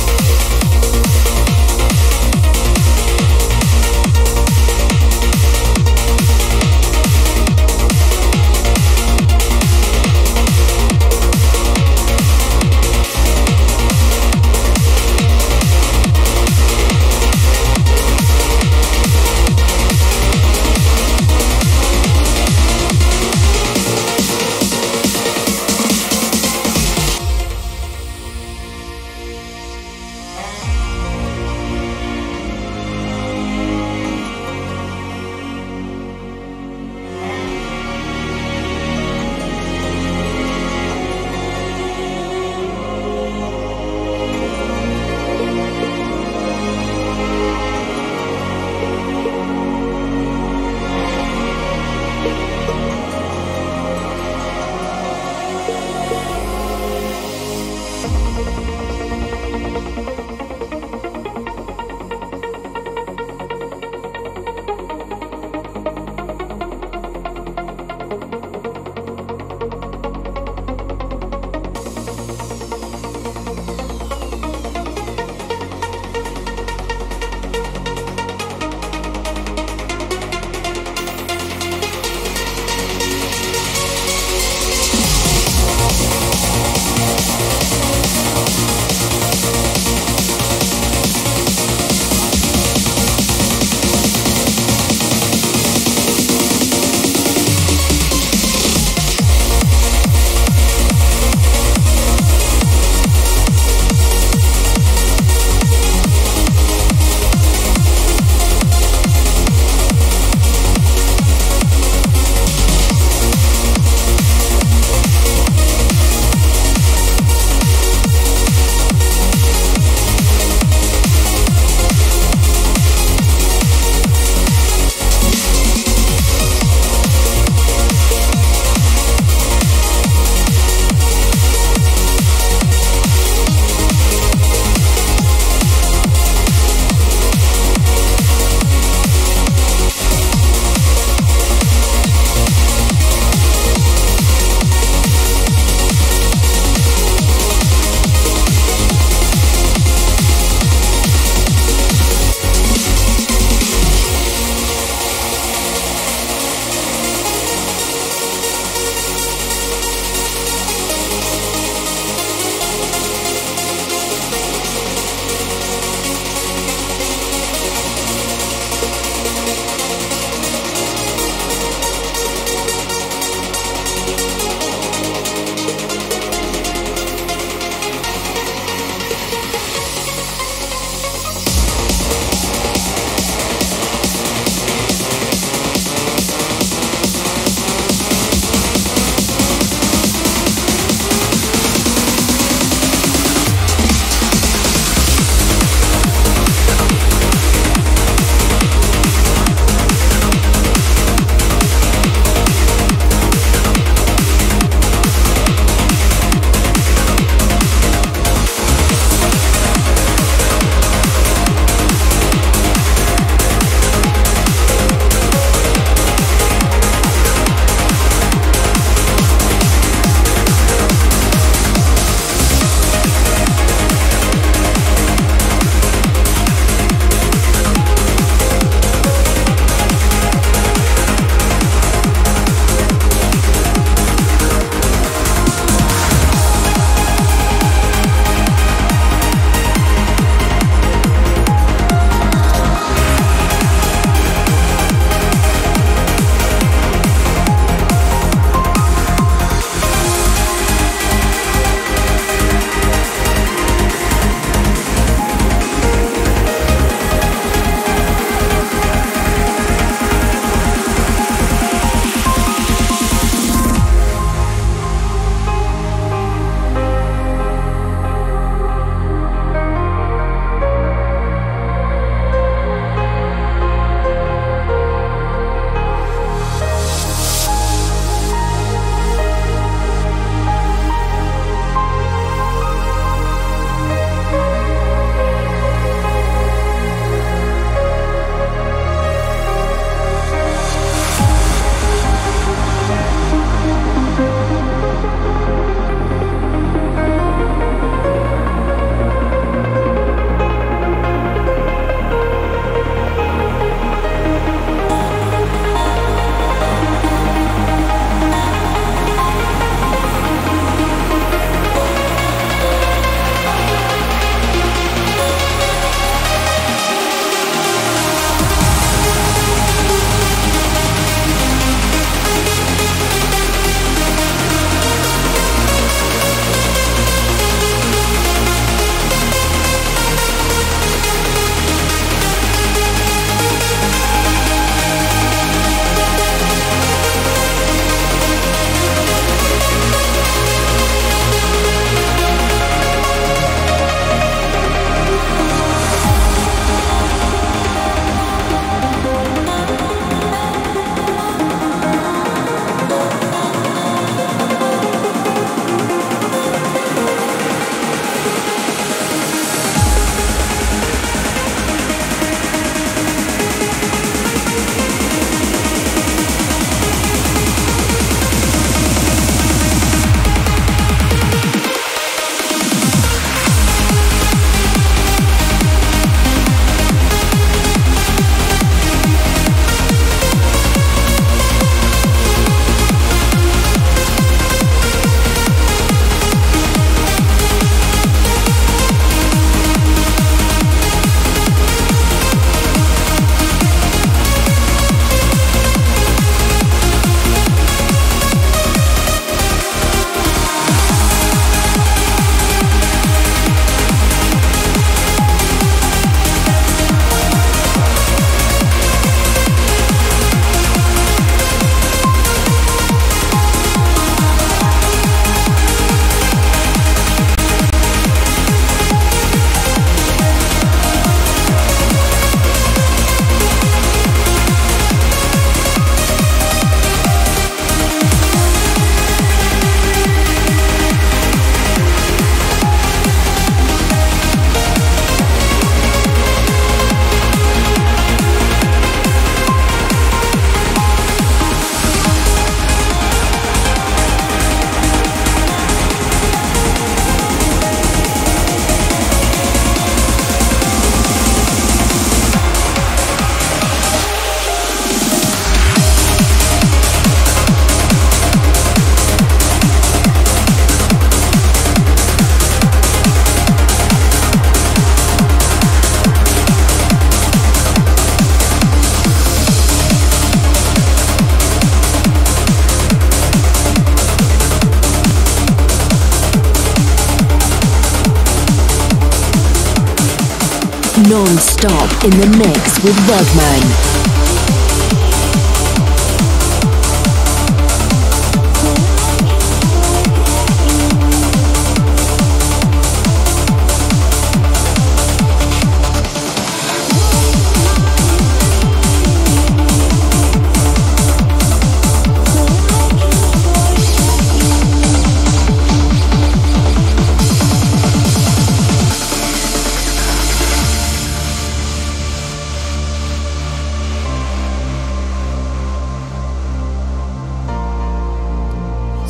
In the mix with Rodman.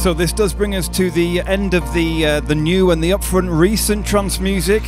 So this does bring us to the end of the uh, the new and the upfront recent trance music.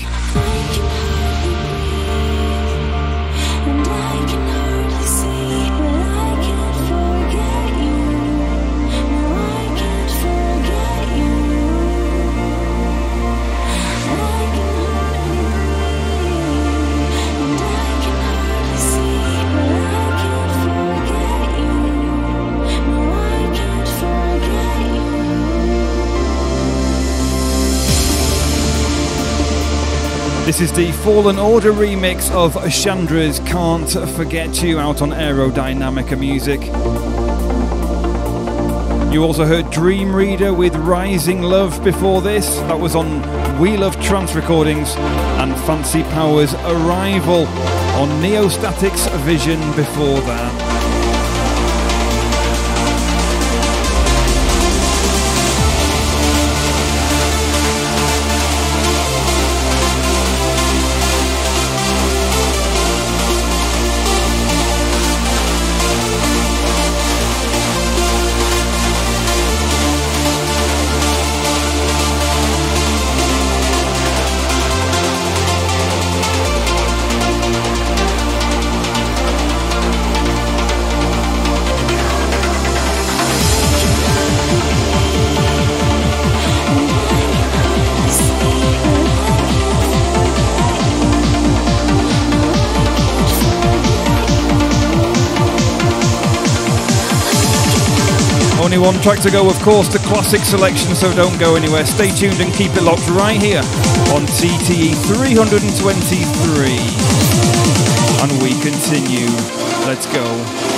This is the Fallen Order remix of Chandra's Can't Forget You out on Aerodynamica Music. You also heard Dreamreader with Rising Love before this. That was on We Love Trance Recordings and Fancy Powers Arrival on Neostatics Vision before that. One track to go, of course, the classic selection, so don't go anywhere. Stay tuned and keep it locked right here on TTE 323. And we continue. Let's go.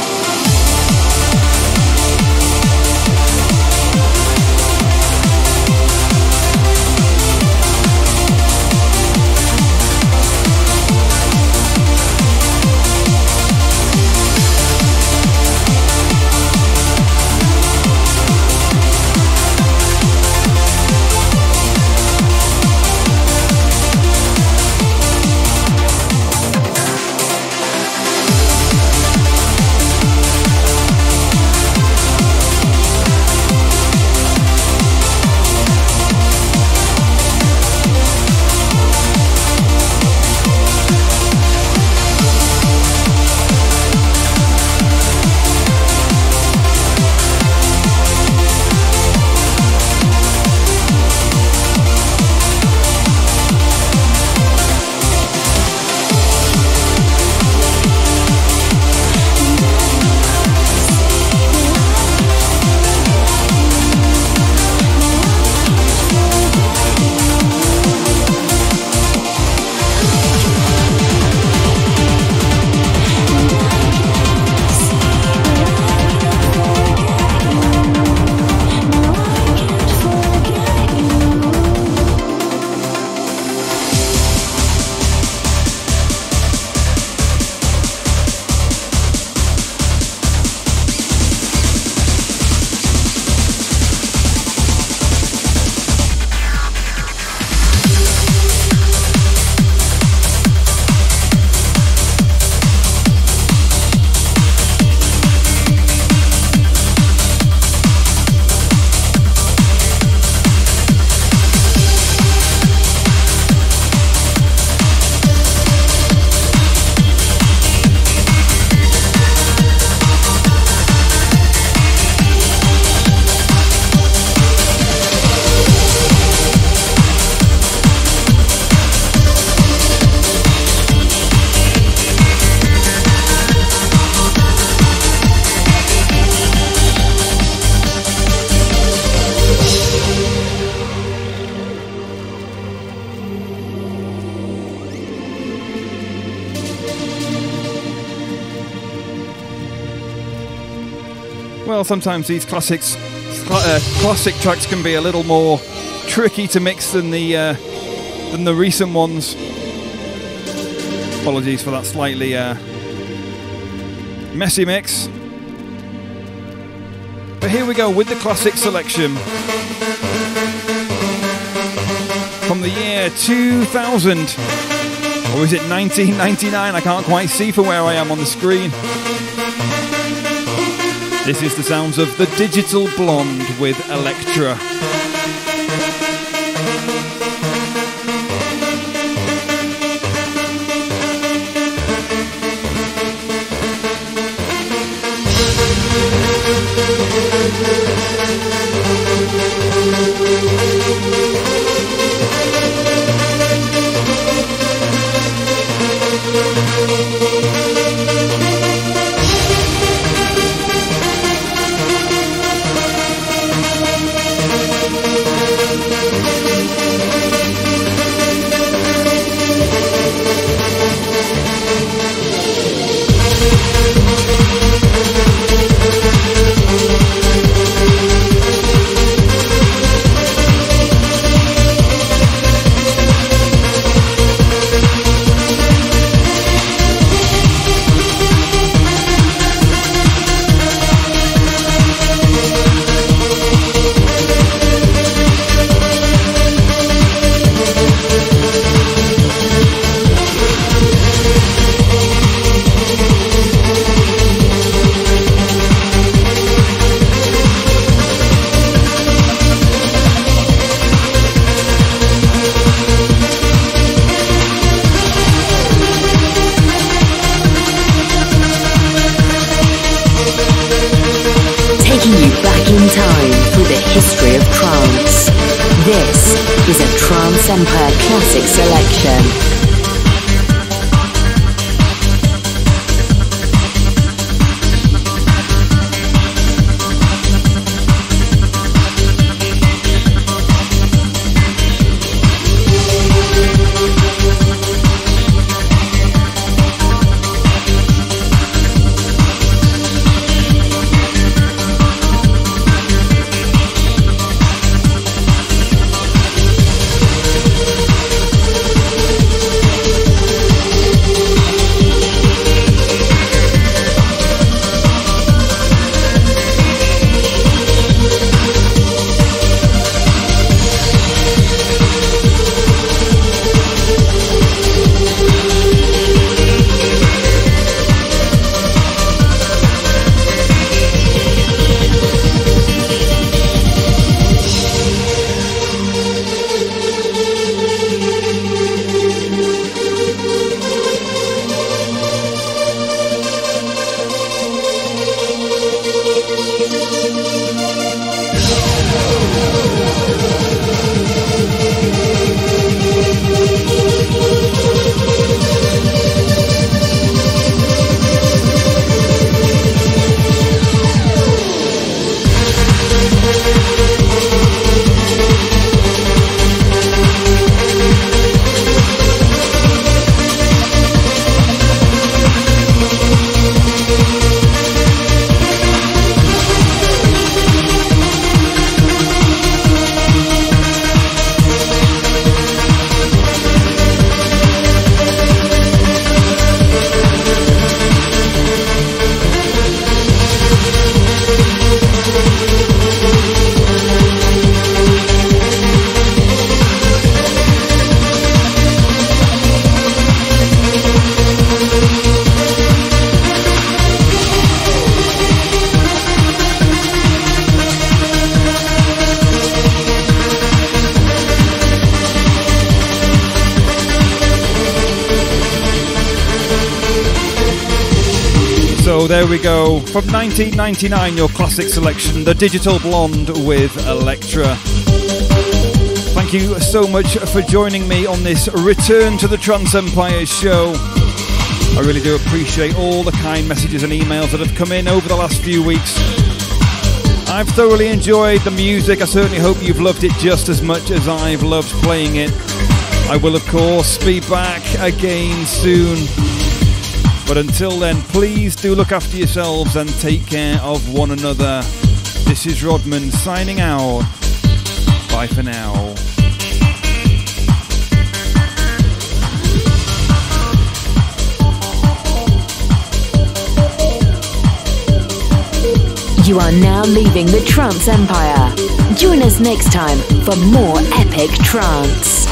Sometimes these classics, uh, classic tracks can be a little more tricky to mix than the uh, than the recent ones. Apologies for that slightly uh, messy mix. But here we go with the classic selection from the year 2000. Or is it 1999? I can't quite see from where I am on the screen. This is the sounds of the Digital Blonde with Electra. From 1999, your classic selection, The Digital Blonde with Electra. Thank you so much for joining me on this Return to the Trance Empire show. I really do appreciate all the kind messages and emails that have come in over the last few weeks. I've thoroughly enjoyed the music. I certainly hope you've loved it just as much as I've loved playing it. I will, of course, be back again soon. But until then, please do look after yourselves and take care of one another. This is Rodman signing out. Bye for now. You are now leaving the trance empire. Join us next time for more epic trance.